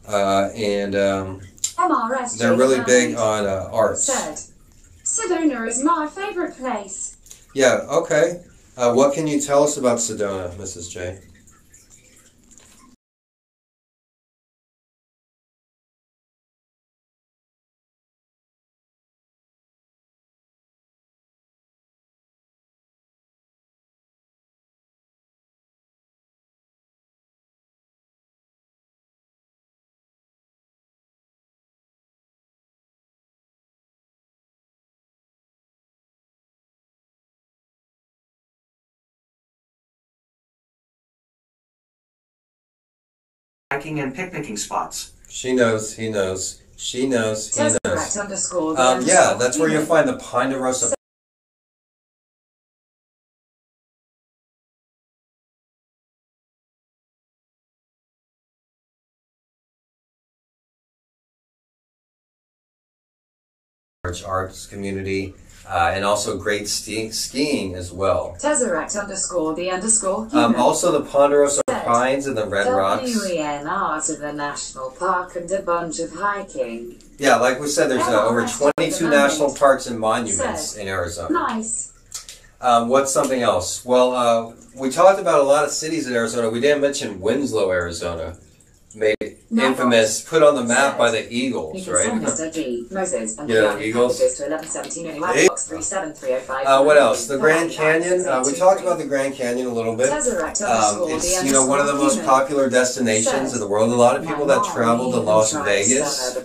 Uh, and um, they're really big on uh, arts. said, Sedona is my favorite place. Yeah, okay. Uh, what can you tell us about Sedona, Mrs. J? Hiking and picnicking spots. She knows, he knows, she knows, he knows. Tesseract underscore. Um, yeah, that's where you'll find the Ponderosa arts community, uh, and also great ski- skiing as well. Tesseract underscore the underscore Um, also the Ponderosa Set. Pines and the Red Rocks. WENR to the national park and a bunch of hiking. Yeah, like we said, there's uh, over 22 national parks and monuments in Arizona. Nice. Um, what's something else? Well, uh, we talked about a lot of cities in Arizona. We didn't mention Winslow, Arizona. Made infamous, put on the map by the Eagles, right? Mr. G. Moses and Yeah, beyond Eagles. to 1117 only Hey. box 37305. Uh, what else? The Grand Canyon. Uh, we talked about the Grand Canyon a little bit. Um, it's you know one of the most popular destinations in the world. A lot of people that travel to Las Vegas.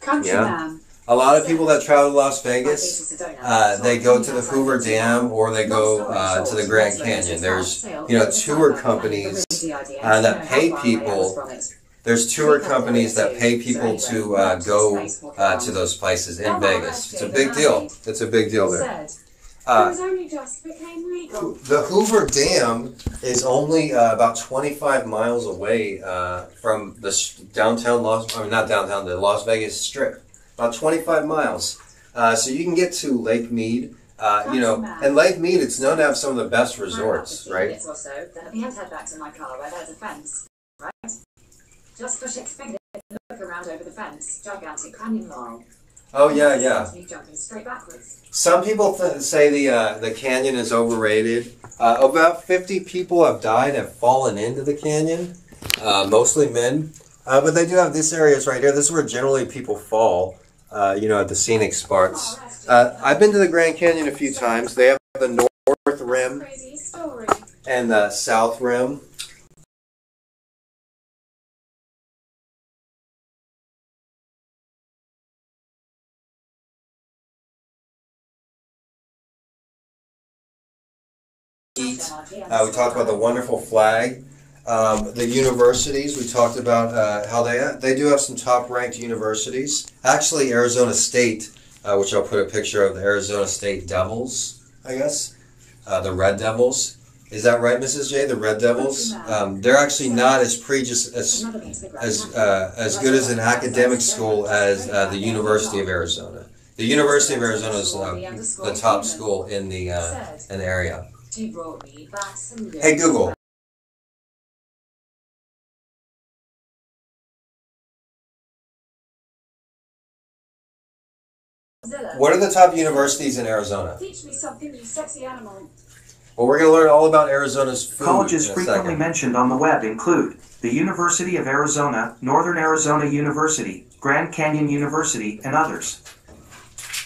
Countryman. A lot of people that travel to Las Vegas. features are donut. Uh, they go to the Hoover Dam or they go uh, to the Grand Canyon. There's you know tour companies the uh, that pay how far my people hours from it. There's tour companies that pay people to uh, go uh, to those places in Vegas. It's a big deal. It's a big deal there. Uh, it was only just became legal. the Hoover Dam is only uh, about 25 miles away uh, from the downtown Las, I mean not downtown, the Las Vegas Strip. About 25 miles. Uh, so you can get to Lake Mead. Uh, you know, and Lake Mead, it's known to have some of the best resorts, For about 15 right? Or so, then at the end head back to my car where there's a fence, right? Just push finger, look around over the fence, gigantic canyon wall. Oh yeah, yeah. Jumping straight backwards. Some people th- say the uh, the canyon is overrated. Uh, about 50 people have died, have fallen into the canyon, uh, mostly men. Uh, but they do have this areas right here. This is where generally people fall. Uh, you know, at the scenic spots. Uh, I've been to the Grand Canyon a few times. They have the north rim and the south rim. Uh, we talked about the wonderful flag. Um, the universities, we talked about uh, how they they do have some top ranked universities. Actually, Arizona State, uh, which I'll put a picture of the Arizona State Devils, I guess. uh, the Red Devils. Is that right, Mrs. J? The Red Devils? Um, they're actually not as previous as Another piece of the as uh, as good as an academic school as uh, the University of Arizona. The University of Arizona is uh, the top school in the uh, in the area. She brought me back some good Hey Google, what are the top universities in Arizona? Teach me something, you sexy animal. Well, we're going to learn all about Arizona's food Colleges in a frequently second. mentioned on the web include the University of Arizona, Northern Arizona University, Grand Canyon University, and others.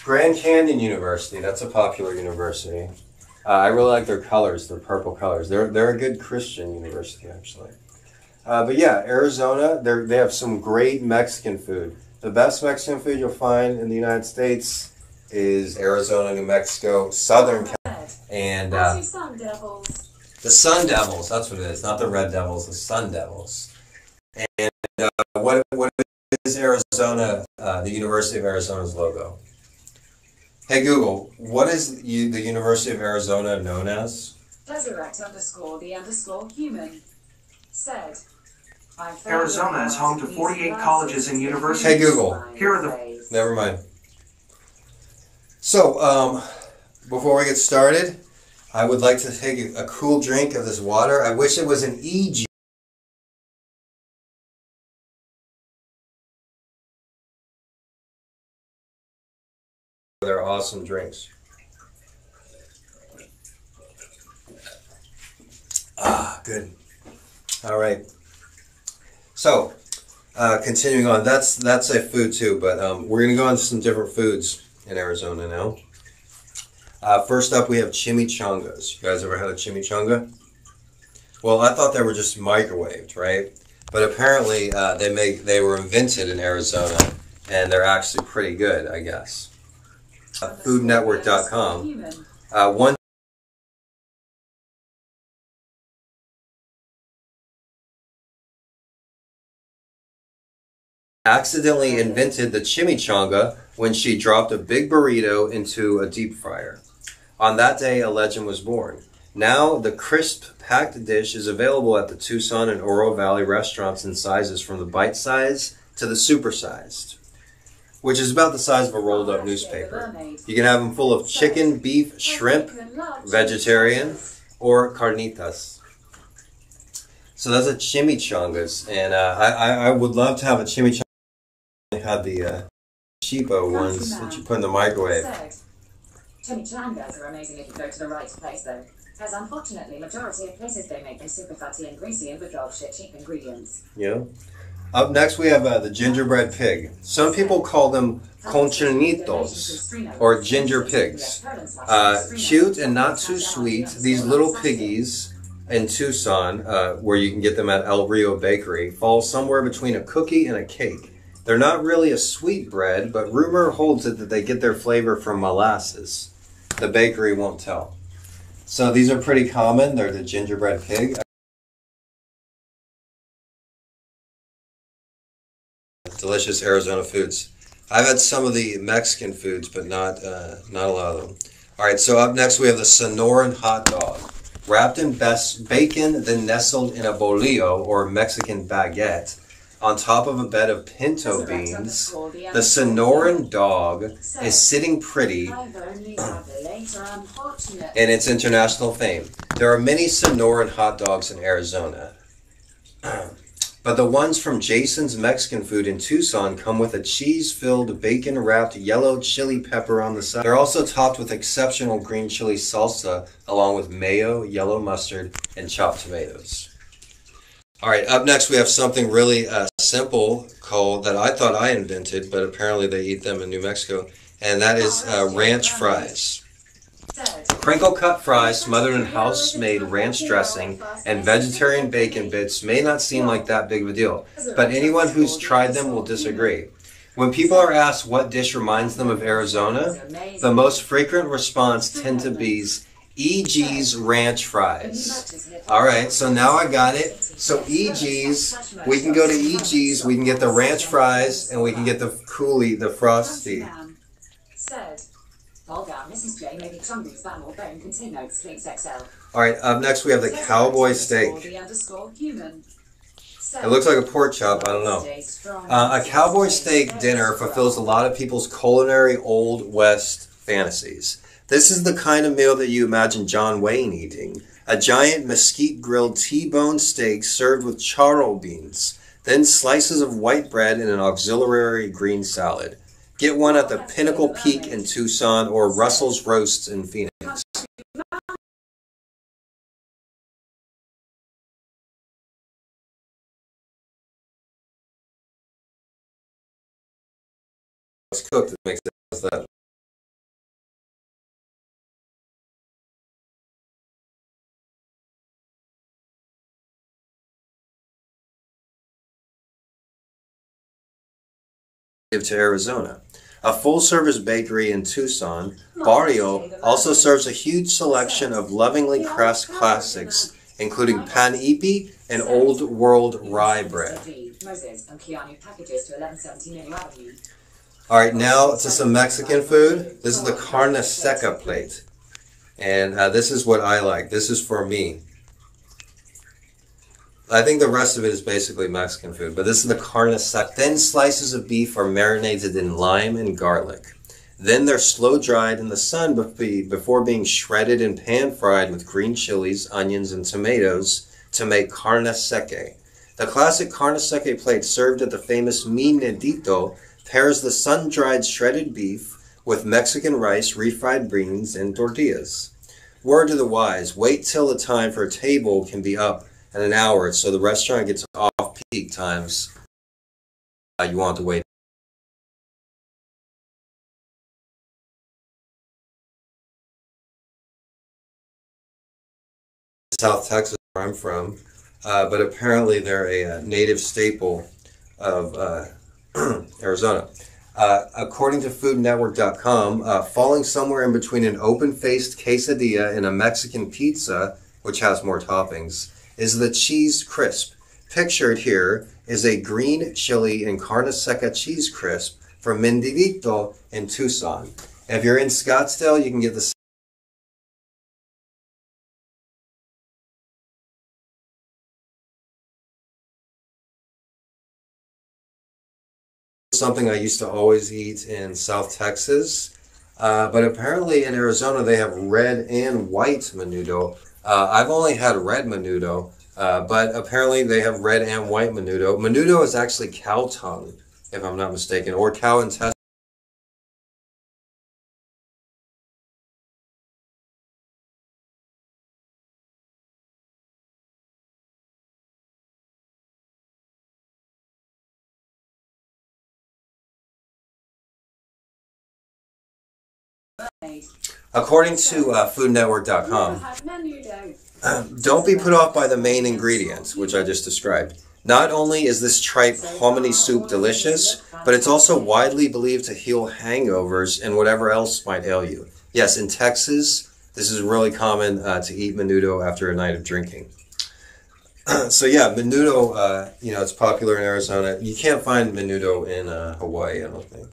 Grand Canyon University, that's a popular university. Uh, I really like their colors, their purple colors. They're, they're a good Christian university, actually. Uh, but yeah, Arizona, they they have some great Mexican food. The best Mexican food you'll find in the United States is Arizona, New Mexico, Southern California, and What's uh, your son, devils? the Sun Devils. That's what it is, not the Red Devils, the Sun Devils. And uh, what, what is Arizona, uh, the University of Arizona's logo? Hey Google, what is you, the University of Arizona known as? Resurrect underscore the underscore human. Said. Arizona is home to 48 colleges and universities. Hey, Google. Here are the- Never mind. So, um, before we get started, I would like to take a cool drink of this water. I wish it was an Eegee. They're awesome drinks. Ah, good. All right. So, uh, continuing on, that's that's a food too, but um, we're gonna go on to some different foods in Arizona now. Uh, first up, we have chimichangas. You guys ever had a chimichanga? Well, I thought they were just microwaved, right? But apparently, uh, they make they were invented in Arizona, and they're actually pretty good, I guess. Uh, foodnetwork.com. Uh, one accidentally invented the chimichanga when she dropped a big burrito into a deep fryer. On that day, a legend was born. Now, the crisp packed dish is available at the Tucson and Oro Valley restaurants in sizes from the bite size to the supersized, which is about the size of a rolled up newspaper. You can have them full of chicken, beef, shrimp, vegetarian, or carnitas. So that's a chimichangas, and uh, I, I I would love to have a chimichanga. Had the uh, cheapo ones that you put in the microwave. Chimichangas are amazing if you go to the right place though. As unfortunately, majority of places they make them super fatty and greasy and with dog shit cheap ingredients. Yeah. Up next, we have uh, the gingerbread pig. Some people call them cochinitos, or ginger pigs. Uh, cute and not too sweet. These little piggies in Tucson, uh, where you can get them at El Rio Bakery, fall somewhere between a cookie and a cake. They're not really a sweet bread, but rumor holds it that they get their flavor from molasses. The bakery won't tell. So these are pretty common. They're the gingerbread pig. Delicious Arizona foods. I've had some of the Mexican foods, but not uh, not a lot of them. All right, so up next we have the Sonoran hot dog, wrapped in best bacon, then nestled in a bolillo or Mexican baguette, on top of a bed of pinto beans. The Sonoran dog is sitting pretty I've only had the later unfortunate. in its international fame. There are many Sonoran hot dogs in Arizona. <clears throat> But the ones from Jason's Mexican Food in Tucson come with a cheese filled, bacon wrapped yellow chili pepper on the side. They're also topped with exceptional green chili salsa, along with mayo, yellow mustard, and chopped tomatoes. All right, up next we have something really uh, simple called that I thought I invented, but apparently they eat them in New Mexico, and that is uh, ranch fries. Crinkle cut fries smothered in house made ranch dressing and vegetarian bacon bits may not seem like that big of a deal, but anyone who's tried them will disagree. When people are asked what dish reminds them of Arizona, the most frequent response tend to be Eegee's ranch fries. All right, so now I got it. So Eegee's, we can go to Eegee's, we can get the ranch fries, and we can get the coulis, the frosty. Said. Polgar, Mrs. J, maybe Chungus, Bam or Bone, contain notes, links XL. All right, up next we have the cowboy steak. The underscore human. It looks like a pork chop. I don't know. Uh, a cowboy steak dinner fulfills a lot of people's culinary Old West fantasies. This is the kind of meal that you imagine John Wayne eating. A giant mesquite grilled T-bone steak served with charro beans, then slices of white bread and an auxiliary green salad. Get one at the Pinnacle Peak in Tucson or Russell's Roasts in Phoenix. Cooked. Makes it to Arizona. A full service bakery in Tucson, Barrio also serves a huge selection of lovingly pressed classics, including pan ipi and old world rye bread. Moses and Keanu packages to 1117 Middle Avenue. All right, now to some Mexican food. This is the carne seca plate. And uh, this is what I like. This is for me. I think the rest of it is basically Mexican food, but this is the carne seca. Thin slices of beef are marinated in lime and garlic. Then they're slow dried in the sun before being shredded and pan fried with green chilies, onions, and tomatoes to make carne seca. The classic carne seca plate served at the famous Mi Nidito pairs the sun dried shredded beef with Mexican rice, refried beans, and tortillas. Word to the wise wait till the time for a table can be up in an hour so the restaurant gets off peak times. Uh, you want to wait. South Texas, where I'm from, uh, but apparently they're a, uh native staple of uh, <clears throat> Arizona. Uh, according to FoodNetwork.com, uh, falling somewhere in between an open-faced quesadilla and a Mexican pizza, which has more toppings, is the cheese crisp. Pictured here is a green chili and carne seca cheese crisp from Mendivito in Tucson. If you're in Scottsdale, you can get the something I used to always eat in South Texas. Uh, but apparently in Arizona they have red and white menudo. Uh, I've only had red menudo, uh, but apparently they have red and white menudo. Menudo is actually cow tongue, if I'm not mistaken, or cow intestine. According to uh, FoodNetwork.com, Don't be put off by the main ingredients, which I just described. Not only is this tripe hominy soup delicious, but it's also widely believed to heal hangovers and whatever else might ail you. Yes, in Texas, this is really common uh, to eat menudo after a night of drinking. <clears throat> so yeah, menudo, uh, you know, it's popular in Arizona. You can't find menudo in uh, Hawaii, I don't think.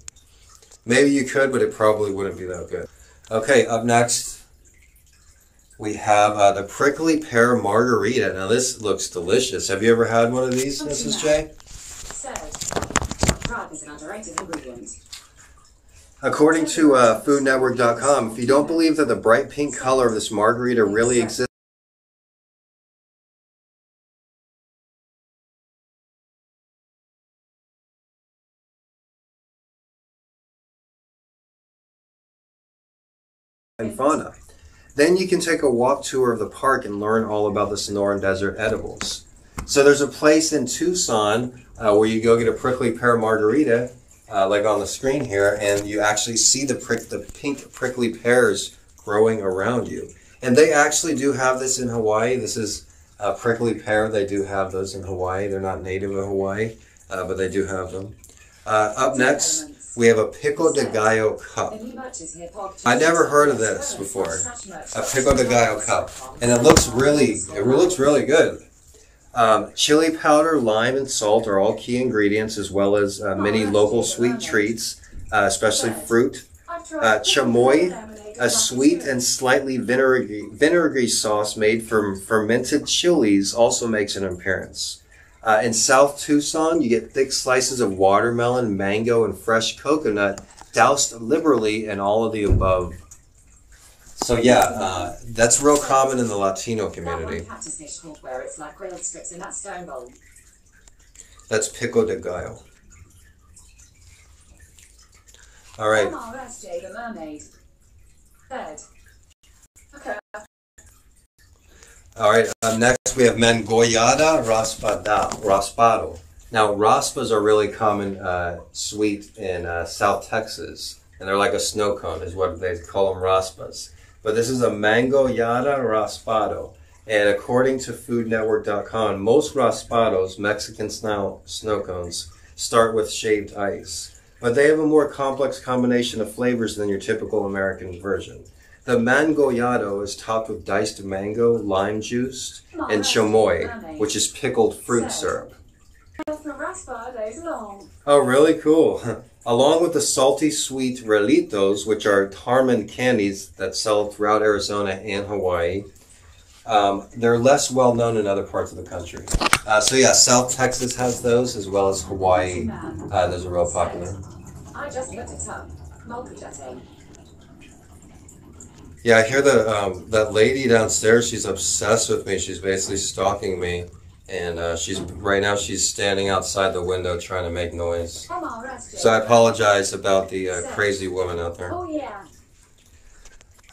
Maybe you could, but it probably wouldn't be that good. Okay, up next, we have uh, the prickly pear margarita. Now this looks delicious. Have you ever had one of these, Mrs. J? Says, is an underrated ingredient. According to uh, FoodNetwork.com, if you don't believe that the bright pink color of this margarita really exists, and fauna. Then you can take a walk tour of the park and learn all about the Sonoran Desert edibles. So there's a place in Tucson uh, where you go get a prickly pear margarita, uh, like on the screen here, and you actually see the prick, the pink prickly pears growing around you. And they actually do have this in Hawaii. This is a prickly pear. They do have those in Hawaii. They're not native of Hawaii, uh, but they do have them. Uh, up next, we have a pico de gallo cup. I never heard of this before. A pico de gallo cup, and it looks really, it looks really good. Um, chili powder, lime, and salt are all key ingredients, as well as uh, many local sweet treats, uh, especially fruit. Uh, chamoy, a sweet and slightly vinegary, vinegary sauce made from fermented chilies, also makes an appearance. Uh, in South Tucson, you get thick slices of watermelon, mango, and fresh coconut, doused liberally in all of the above. So yeah, uh, that's real common in the Latino community. one cactus dish called where it's like grilled strips in that stone bowl. That's pico de gallo. All right. MRSJ the mermaid. Third. Okay. All right. Next, we have mangonada raspada, raspado. Now, raspas are really common uh, sweet in uh, South Texas, and they're like a snow cone, is what they call them raspas. But this is a mangonada raspado, and according to FoodNetwork.com, most raspados, Mexican-style snow cones, start with shaved ice, but they have a more complex combination of flavors than your typical American version. The mango mangonada is topped with diced mango, lime juice, and chamoy, which is pickled fruit syrup. From Raspado's long. Oh, really cool. <laughs> Along with the salty sweet relitos, which are tamarind candies that sell throughout Arizona and Hawaii, um, they're less well known in other parts of the country. Uh, so, yeah, South Texas has those as well as Hawaii. Uh, those are real popular. I just looked it up. Yeah, I hear that um, that lady downstairs. She's obsessed with me. She's basically stalking me, and uh, she's right now. She's standing outside the window trying to make noise. So I apologize about the uh, crazy woman out there. Oh yeah.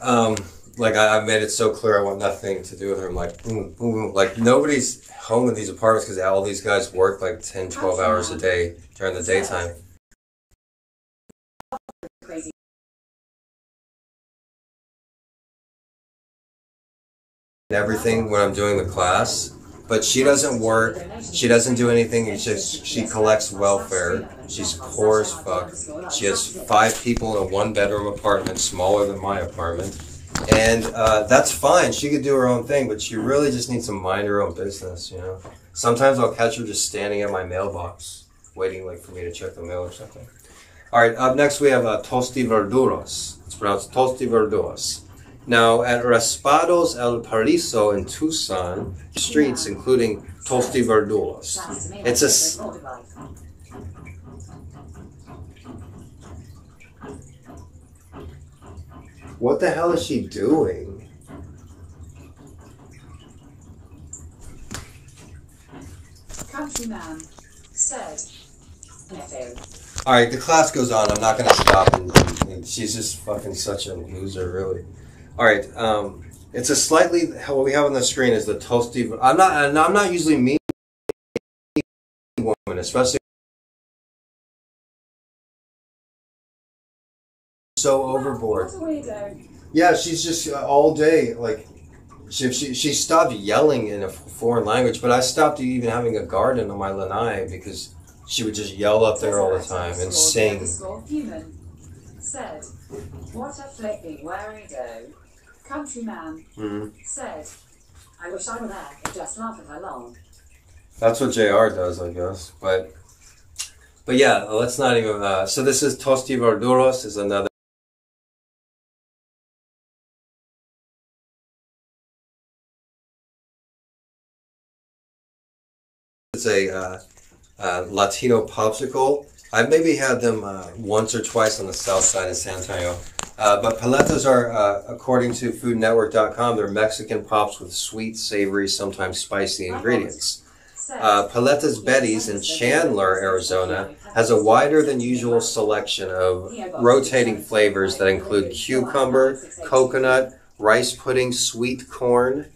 Um, like I, I've made it so clear, I want nothing to do with her. I'm like, boom, boom, boom. like nobody's home in these apartments because all these guys work like 10, 12 hours a day during the daytime. Everything when I'm doing the class. But she doesn't work. She doesn't do anything. Just she collects welfare. She's poor as fuck. She has five people in a one bedroom apartment, smaller than my apartment. And uh, that's fine. She could do her own thing, but she really just needs to mind her own business, you know? Sometimes I'll catch her just standing at my mailbox, waiting like for me to check the mail or something. All right, up next we have uh, Tosti Verduras. It's pronounced Tosti Verduras. Now, at Raspados El Paraiso in Tucson, streets including Tosti Verduras. Sounds to me It's a a s- small device. What the hell is she doing? Countryman said. All right, the class goes on. I'm not gonna stop. And- and she's just fucking such a loser, really. All right, um, it's a slightly what we have on the screen is the toasty. I'm not. and I'm not usually mean woman, especially so overboard. What a weirdo. Yeah, she's just uh, all day like. She, she, she stopped yelling in a foreign language, but I stopped even having a garden on my lanai because she would just yell up there all the time and sing. Human said. What a flipping where he go. Countryman Mhm. said. I wish I were there. Just laugh at her long. That's what JR does, I guess. But but yeah, let's not even. Uh, so this is Tosti Verduras is another. It's a uh, uh, Latino popsicle. I've maybe had them uh, once or twice on the south side of San Antonio. Uh, but paletas are, uh, according to FoodNetwork.com, they're Mexican pops with sweet, savory, sometimes spicy ingredients. Uh, Paletas Betty's in Chandler, Arizona, has a wider than usual selection of rotating flavors that include cucumber, coconut, rice pudding, sweet corn,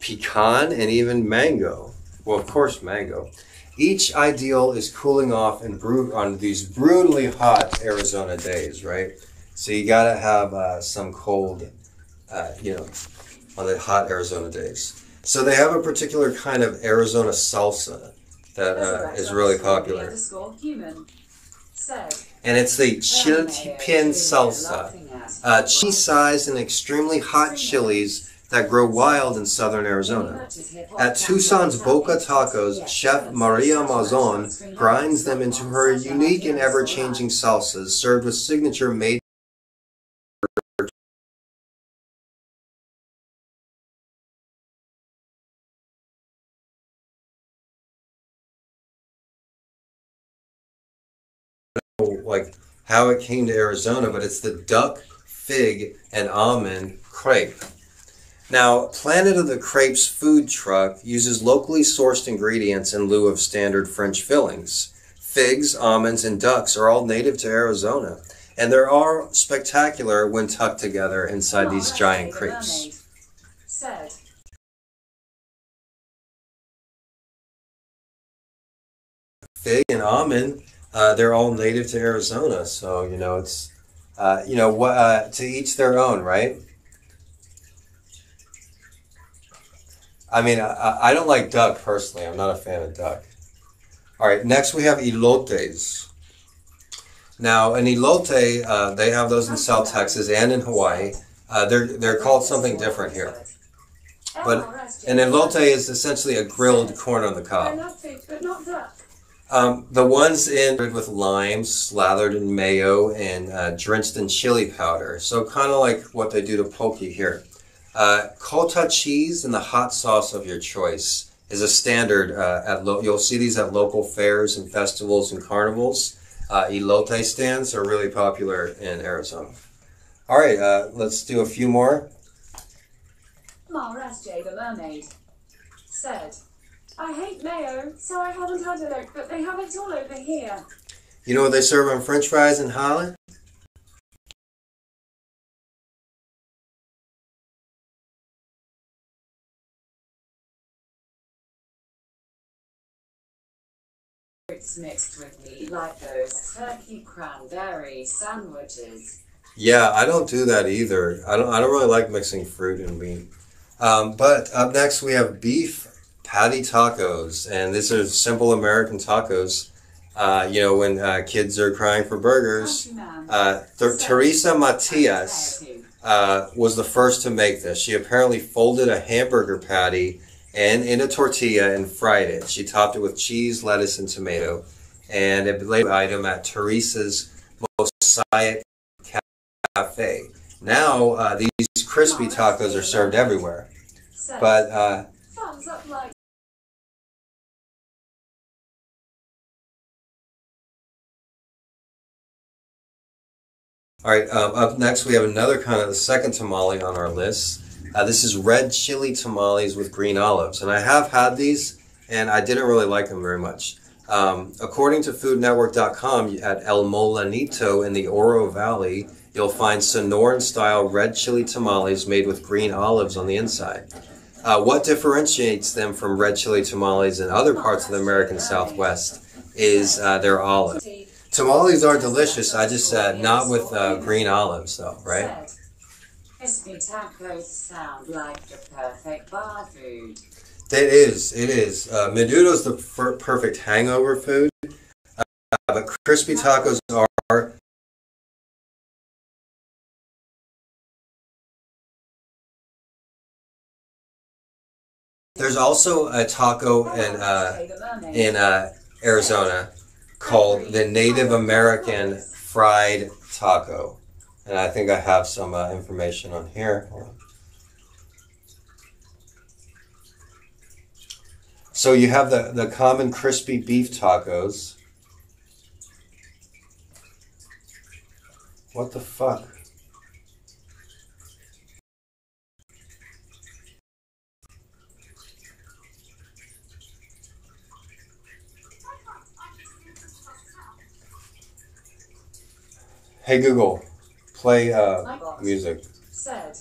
pecan, and even mango. Well, of course, mango. Each ideal is cooling off and brew on these brutally hot Arizona days, right? So you gotta have uh, some cold, uh, you know, on the hot Arizona days. So they have a particular kind of Arizona salsa that uh, is really popular, Underscore Human said. and it's the chiltepin salsa. Uh, cheese-sized and extremely hot chilies that grow wild in southern Arizona. At Tucson's Boca Tacos, Chef Maria Mazon grinds them into her unique and ever-changing salsas, served with signature made like how it came to Arizona, but it's the duck, fig, and almond crepe. Now, Planet of the Crepes food truck uses locally sourced ingredients in lieu of standard French fillings. Figs, almonds, and ducks are all native to Arizona, and they are all spectacular when tucked together inside these giant crepes. Fig and almond, uh, they're all native to Arizona. So you know, it's uh, you know what uh, to each their own, right? I mean, I, I don't like duck personally. I'm not a fan of duck. All right, next we have elotes. Now, an elote, uh, they have those in South Texas and in Hawaii. Uh, they're they're called something different here. But An elote is essentially a grilled corn on the cob. Um, the ones in with lime, slathered in mayo, and uh, drenched in chili powder. So kind of like what they do to poke here. Uh, Kota cheese and the hot sauce of your choice is a standard. Uh, at lo- you'll see these at local fairs and festivals and carnivals. Uh, elote stands are really popular in Arizona. All right, uh, let's do a few more. Mara SJ the mermaid said. I hate mayo, so I haven't had it, but they have it all over here. You know what they serve on French fries in Holland? Fruits mixed with meat like those turkey cranberry sandwiches. Yeah, I don't do that either. I don't. I don't really like mixing fruit and meat. Um, but up next we have beef patty tacos, and these are simple American tacos. Uh, you know, when uh, kids are crying for burgers. Uh, Th- Teresa Matias uh, was the first to make this. She apparently folded a hamburger patty and in a tortilla and fried it. She topped it with cheese, lettuce, and tomato. And it became an item at Teresa's Most Mosaic Cafe. Now uh, these crispy tacos are served everywhere, but All right, um, up next we have another kind of the second tamale on our list. Uh, this is red chili tamales with green olives, and I have had these, and I didn't really like them very much. Um, according to FoodNetwork.com, at El Molanito in the Oro Valley, you'll find Sonoran-style red chili tamales made with green olives on the inside. Uh, what differentiates them from red chili tamales in other parts of the American Southwest is uh, their olives. Tamales are delicious. I just uh, not with uh, green olives, though, right? Crispy tacos sound like the perfect bar food. It is. It is. Uh, menudo's the per- perfect hangover food, uh, but crispy tacos are. There's also a taco in uh, in uh, Arizona called the Native American Fried Taco, and I think I have some uh, information on here. On. So you have the, the common crispy beef tacos. What the fuck? Hey Google, play uh, music. said.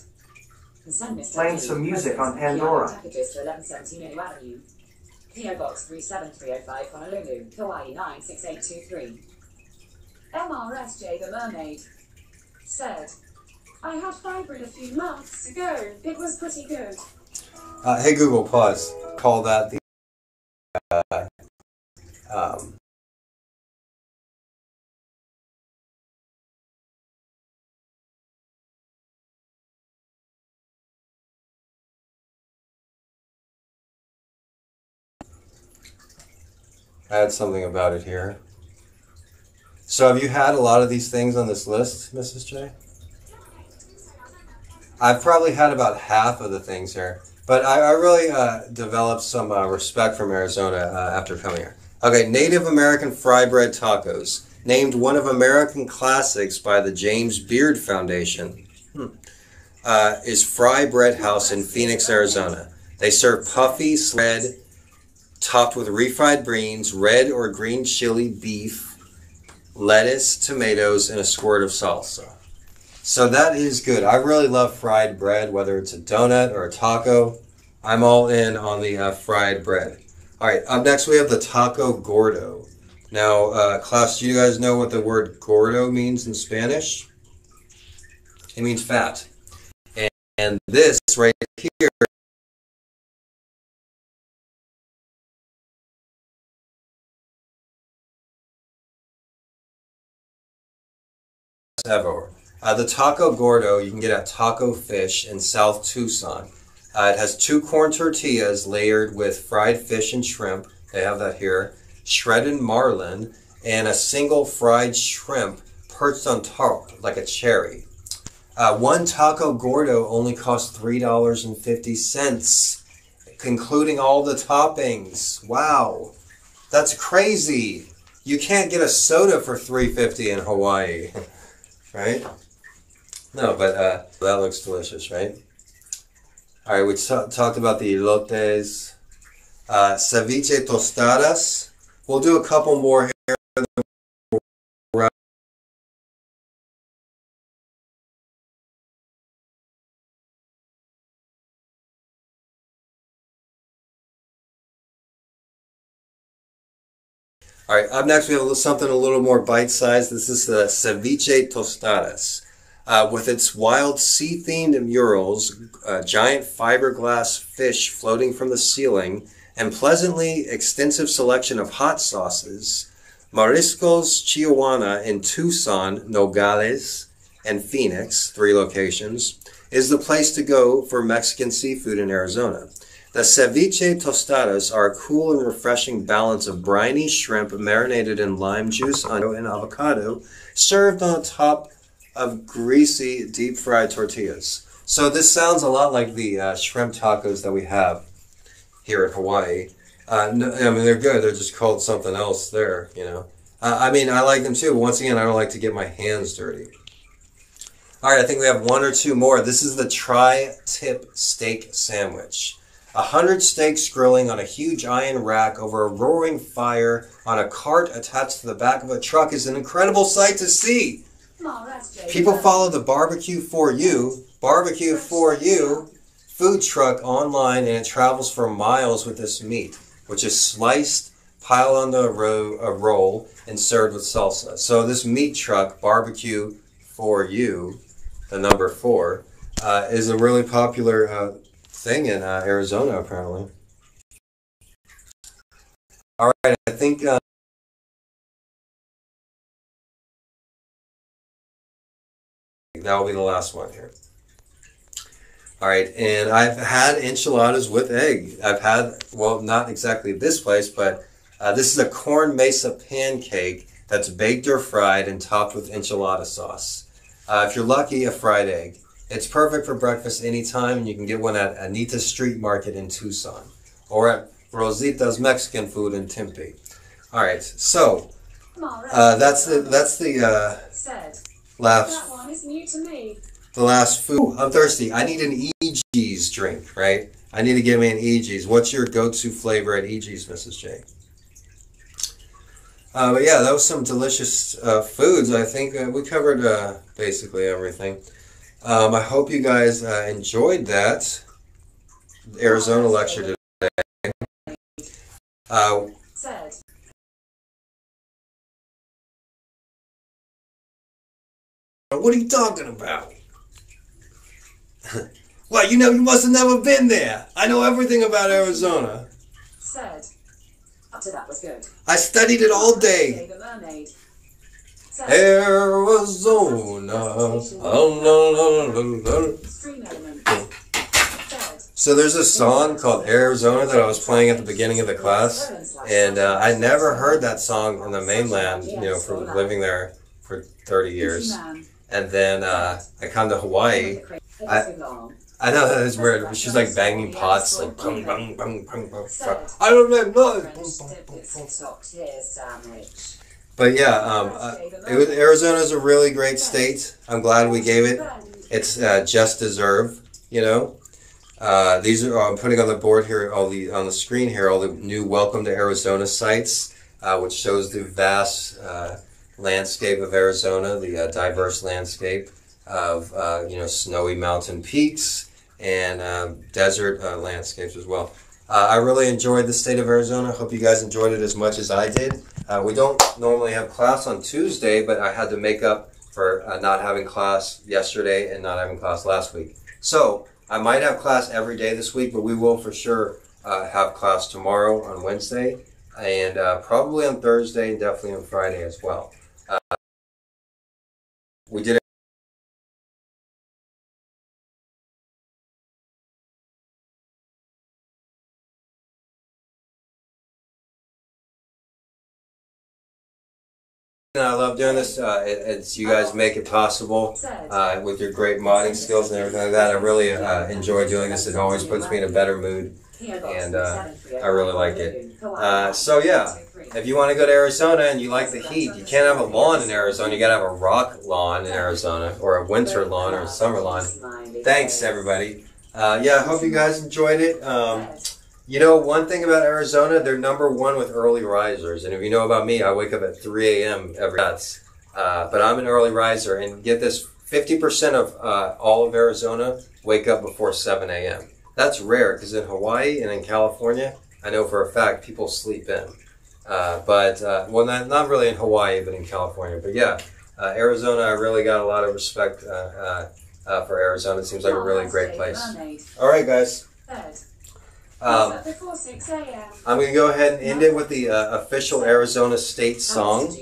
Playing some music on Pandora. Packages to 1117 Avenue. PO Box 37305 Honolulu, Hawaii 96823. MRSJ the mermaid said. I had fibrin a few months ago. It was pretty good. Uh, hey Google, pause. Call that the. Uh, um, I had something about it here. So, have you had a lot of these things on this list, Mrs. J? I've probably had about half of the things here, but I, I really uh, developed some uh, respect from Arizona uh, after coming here. Okay, Native American fry bread tacos. named one of American classics by the James Beard Foundation, hmm, uh, is Fry Bread House in Phoenix, Arizona. They serve puffy bread topped with refried beans, red or green chili beef, lettuce, tomatoes, and a squirt of salsa. So that is good. I really love fried bread, whether it's a donut or a taco. I'm all in on the uh, fried bread. All right, up next we have the taco gordo. Now, uh, do you guys know what the word gordo means in Spanish? It means fat. And, and this right here ever. Uh, the taco gordo you can get at Taco Fish in South Tucson. Uh, it has two corn tortillas layered with fried fish and shrimp. They have that here. Shredded marlin and a single fried shrimp perched on top like a cherry. Uh, one taco gordo only costs three dollars and fifty cents, including all the toppings. Wow, that's crazy! You can't get a soda for three fifty in Hawaii, <laughs> right? No, but uh, that looks delicious, right? All right, we t- talked about the elotes, uh, ceviche tostadas. We'll do a couple more All right, up next we have a little- something a little more bite-sized. This is the ceviche tostadas. Uh, with its wild sea-themed murals, uh, giant fiberglass fish floating from the ceiling, and pleasantly extensive selection of hot sauces, Mariscos Chihuahua in Tucson, Nogales, and Phoenix, three locations, is the place to go for Mexican seafood in Arizona. The ceviche tostadas are a cool and refreshing balance of briny shrimp marinated in lime juice, and avocado, served on top of greasy, deep fried tortillas. So this sounds a lot like the uh, shrimp tacos that we have here in Hawaii. Uh, no, I mean, they're good. They're just called something else there, you know. Uh, I mean, I like them too. But once again, I don't like to get my hands dirty. All right, I think we have one or two more. This is the tri-tip steak sandwich. A hundred steaks grilling on a huge iron rack over a roaring fire on a cart attached to the back of a truck is an incredible sight to see. Oh. People follow the Barbecue for You, Barbecue for You food truck online and it travels for miles with this meat, which is sliced, piled on the ro- a roll, and served with salsa. So this meat truck, Barbecue for You, the number four, uh, is a really popular uh, thing in uh, Arizona, apparently. All right, I think. Uh, that will be the last one here. All right, and I've had enchiladas with egg. I've had, well, not exactly this place, but uh, this is a corn masa pancake that's baked or fried and topped with enchilada sauce. Uh, if you're lucky, a fried egg. It's perfect for breakfast anytime, and you can get one at Anita Street Market in Tucson or at Rosita's Mexican Food in Tempe. All right, so uh, that's the that's the uh, last That one is new to me. the last food. I'm thirsty. I need an Eegee's drink, right? I need to get me an Eegee's. What's your go-to flavor at Eegee's, Mrs. J? Uh, but yeah, that was some delicious uh, foods. I think uh, we covered uh, basically everything. Um, I hope you guys uh, enjoyed that Arizona lecture today. Uh, Said. what are you talking about? <laughs> well, you know, you must have never been there. I know everything about Arizona. Said. Up to that was good. I studied it all day. Jay the mermaid. Said. Arizona. Oh. So there's a song called Arizona that I was playing at the beginning of the class, and uh, I never heard that song on the mainland, you know, from living there for 30 years. And then uh, I come to Hawaii. I- I know that is weird. She's like banging pots, like bang, bang, bang, bang, bang. I don't know. But yeah, um, uh, it was, Arizona's a really great state. I'm glad we gave it its uh, just deserve. You know, uh, these are I'm putting on the board here, all the on the screen here, all the new Welcome to Arizona sites, uh, which shows the vast uh, landscape of Arizona, the uh, diverse landscape of you know snowy mountain peaks and uh, desert landscapes as well. Uh, I really enjoyed the state of Arizona. Hope you guys enjoyed it as much as I did. Uh, we don't normally have class on Tuesday, but I had to make up for uh, not having class yesterday and not having class last week. So I might have class every day this week, but we will for sure uh, have class tomorrow on Wednesday and uh, probably on Thursday and definitely on Friday as well. Uh, we did I love doing this. Uh, it, it's you guys make it possible uh, with your great modding skills and everything like that. I really uh, enjoy doing this. It always puts me in a better mood, and uh, I really like it. Uh, so yeah, if you want to go to Arizona and you like the heat, you can't have a lawn in Arizona. You gotta have a rock lawn in Arizona, or a winter lawn, or a summer lawn. Thanks, everybody. Uh, yeah, I hope you guys enjoyed it. Um, you know, one thing about Arizona, they're number one with early risers. And if you know about me, I wake up at 3 a.m. every night. Uh, but I'm an early riser. And get this 50% of uh, all of Arizona wake up before 7 a.m. That's rare because in Hawaii and in California, I know for a fact people sleep in. Uh, but, uh, well, not, not really in Hawaii, but in California. But yeah, uh, Arizona, I really got a lot of respect uh, uh, uh, for Arizona. It seems like a really great place. All right, guys. Um, before 6 a.m. I'm going to go ahead and end it with the uh, official Arizona State song.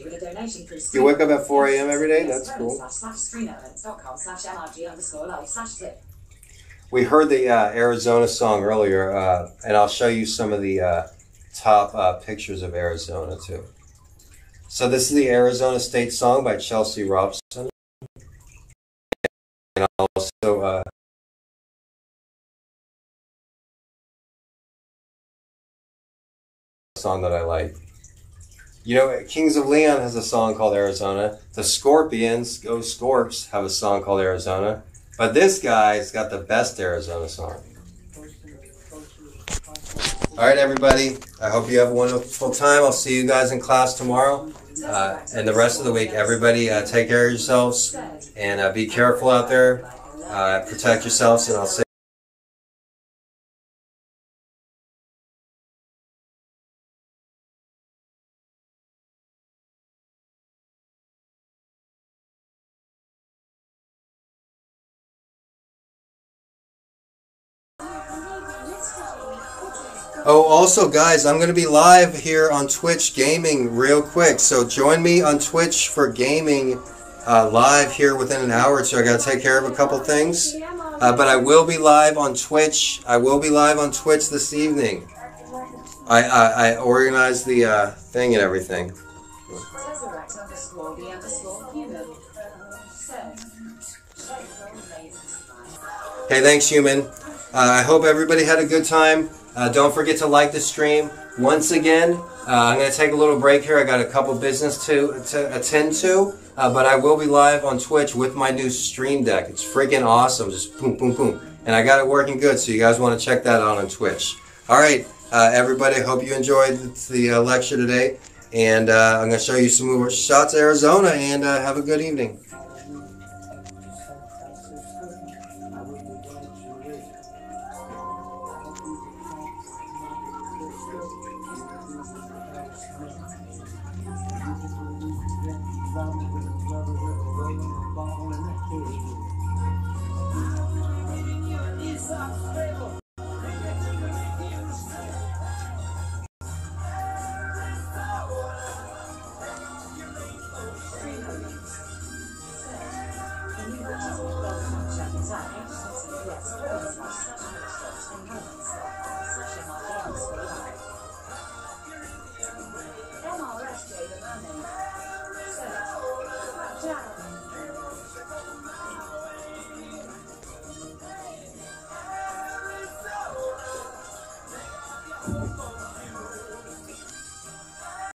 You wake up at 4 a.m. every day? That's cool. We heard the uh, Arizona song earlier, uh, and I'll show you some of the uh, top uh, pictures of Arizona too. So this is the Arizona State song by Chelsea Robson. And also song that I like. You know, Kings of Leon has a song called Arizona. The Scorpions, Go Scorps, have a song called Arizona. But this guy's got the best Arizona song. All right, everybody. I hope you have a wonderful time. I'll see you guys in class tomorrow. Uh, and the rest of the week, everybody, uh, take care of yourselves and uh, be careful out there. Uh, protect yourselves, and I'll say. Oh, also, guys, I'm going to be live here on Twitch gaming real quick. So join me on Twitch for gaming uh, live here within an hour or two. I got to take care of a couple things. Uh, but I will be live on Twitch. I will be live on Twitch this evening. I, I, I organized the uh, thing and everything. Hey, thanks, human. Uh, I hope everybody had a good time. Uh, don't forget to like the stream. Once again, uh, I'm going to take a little break here. I got a couple business to, to attend to, uh, but I will be live on Twitch with my new stream deck. It's freaking awesome. Just boom, boom, boom. And I got it working good, so you guys want to check that out on Twitch. All right, uh, everybody, hope you enjoyed the uh, lecture today. And uh, I'm going to show you some more shots of Arizona, and have a good evening.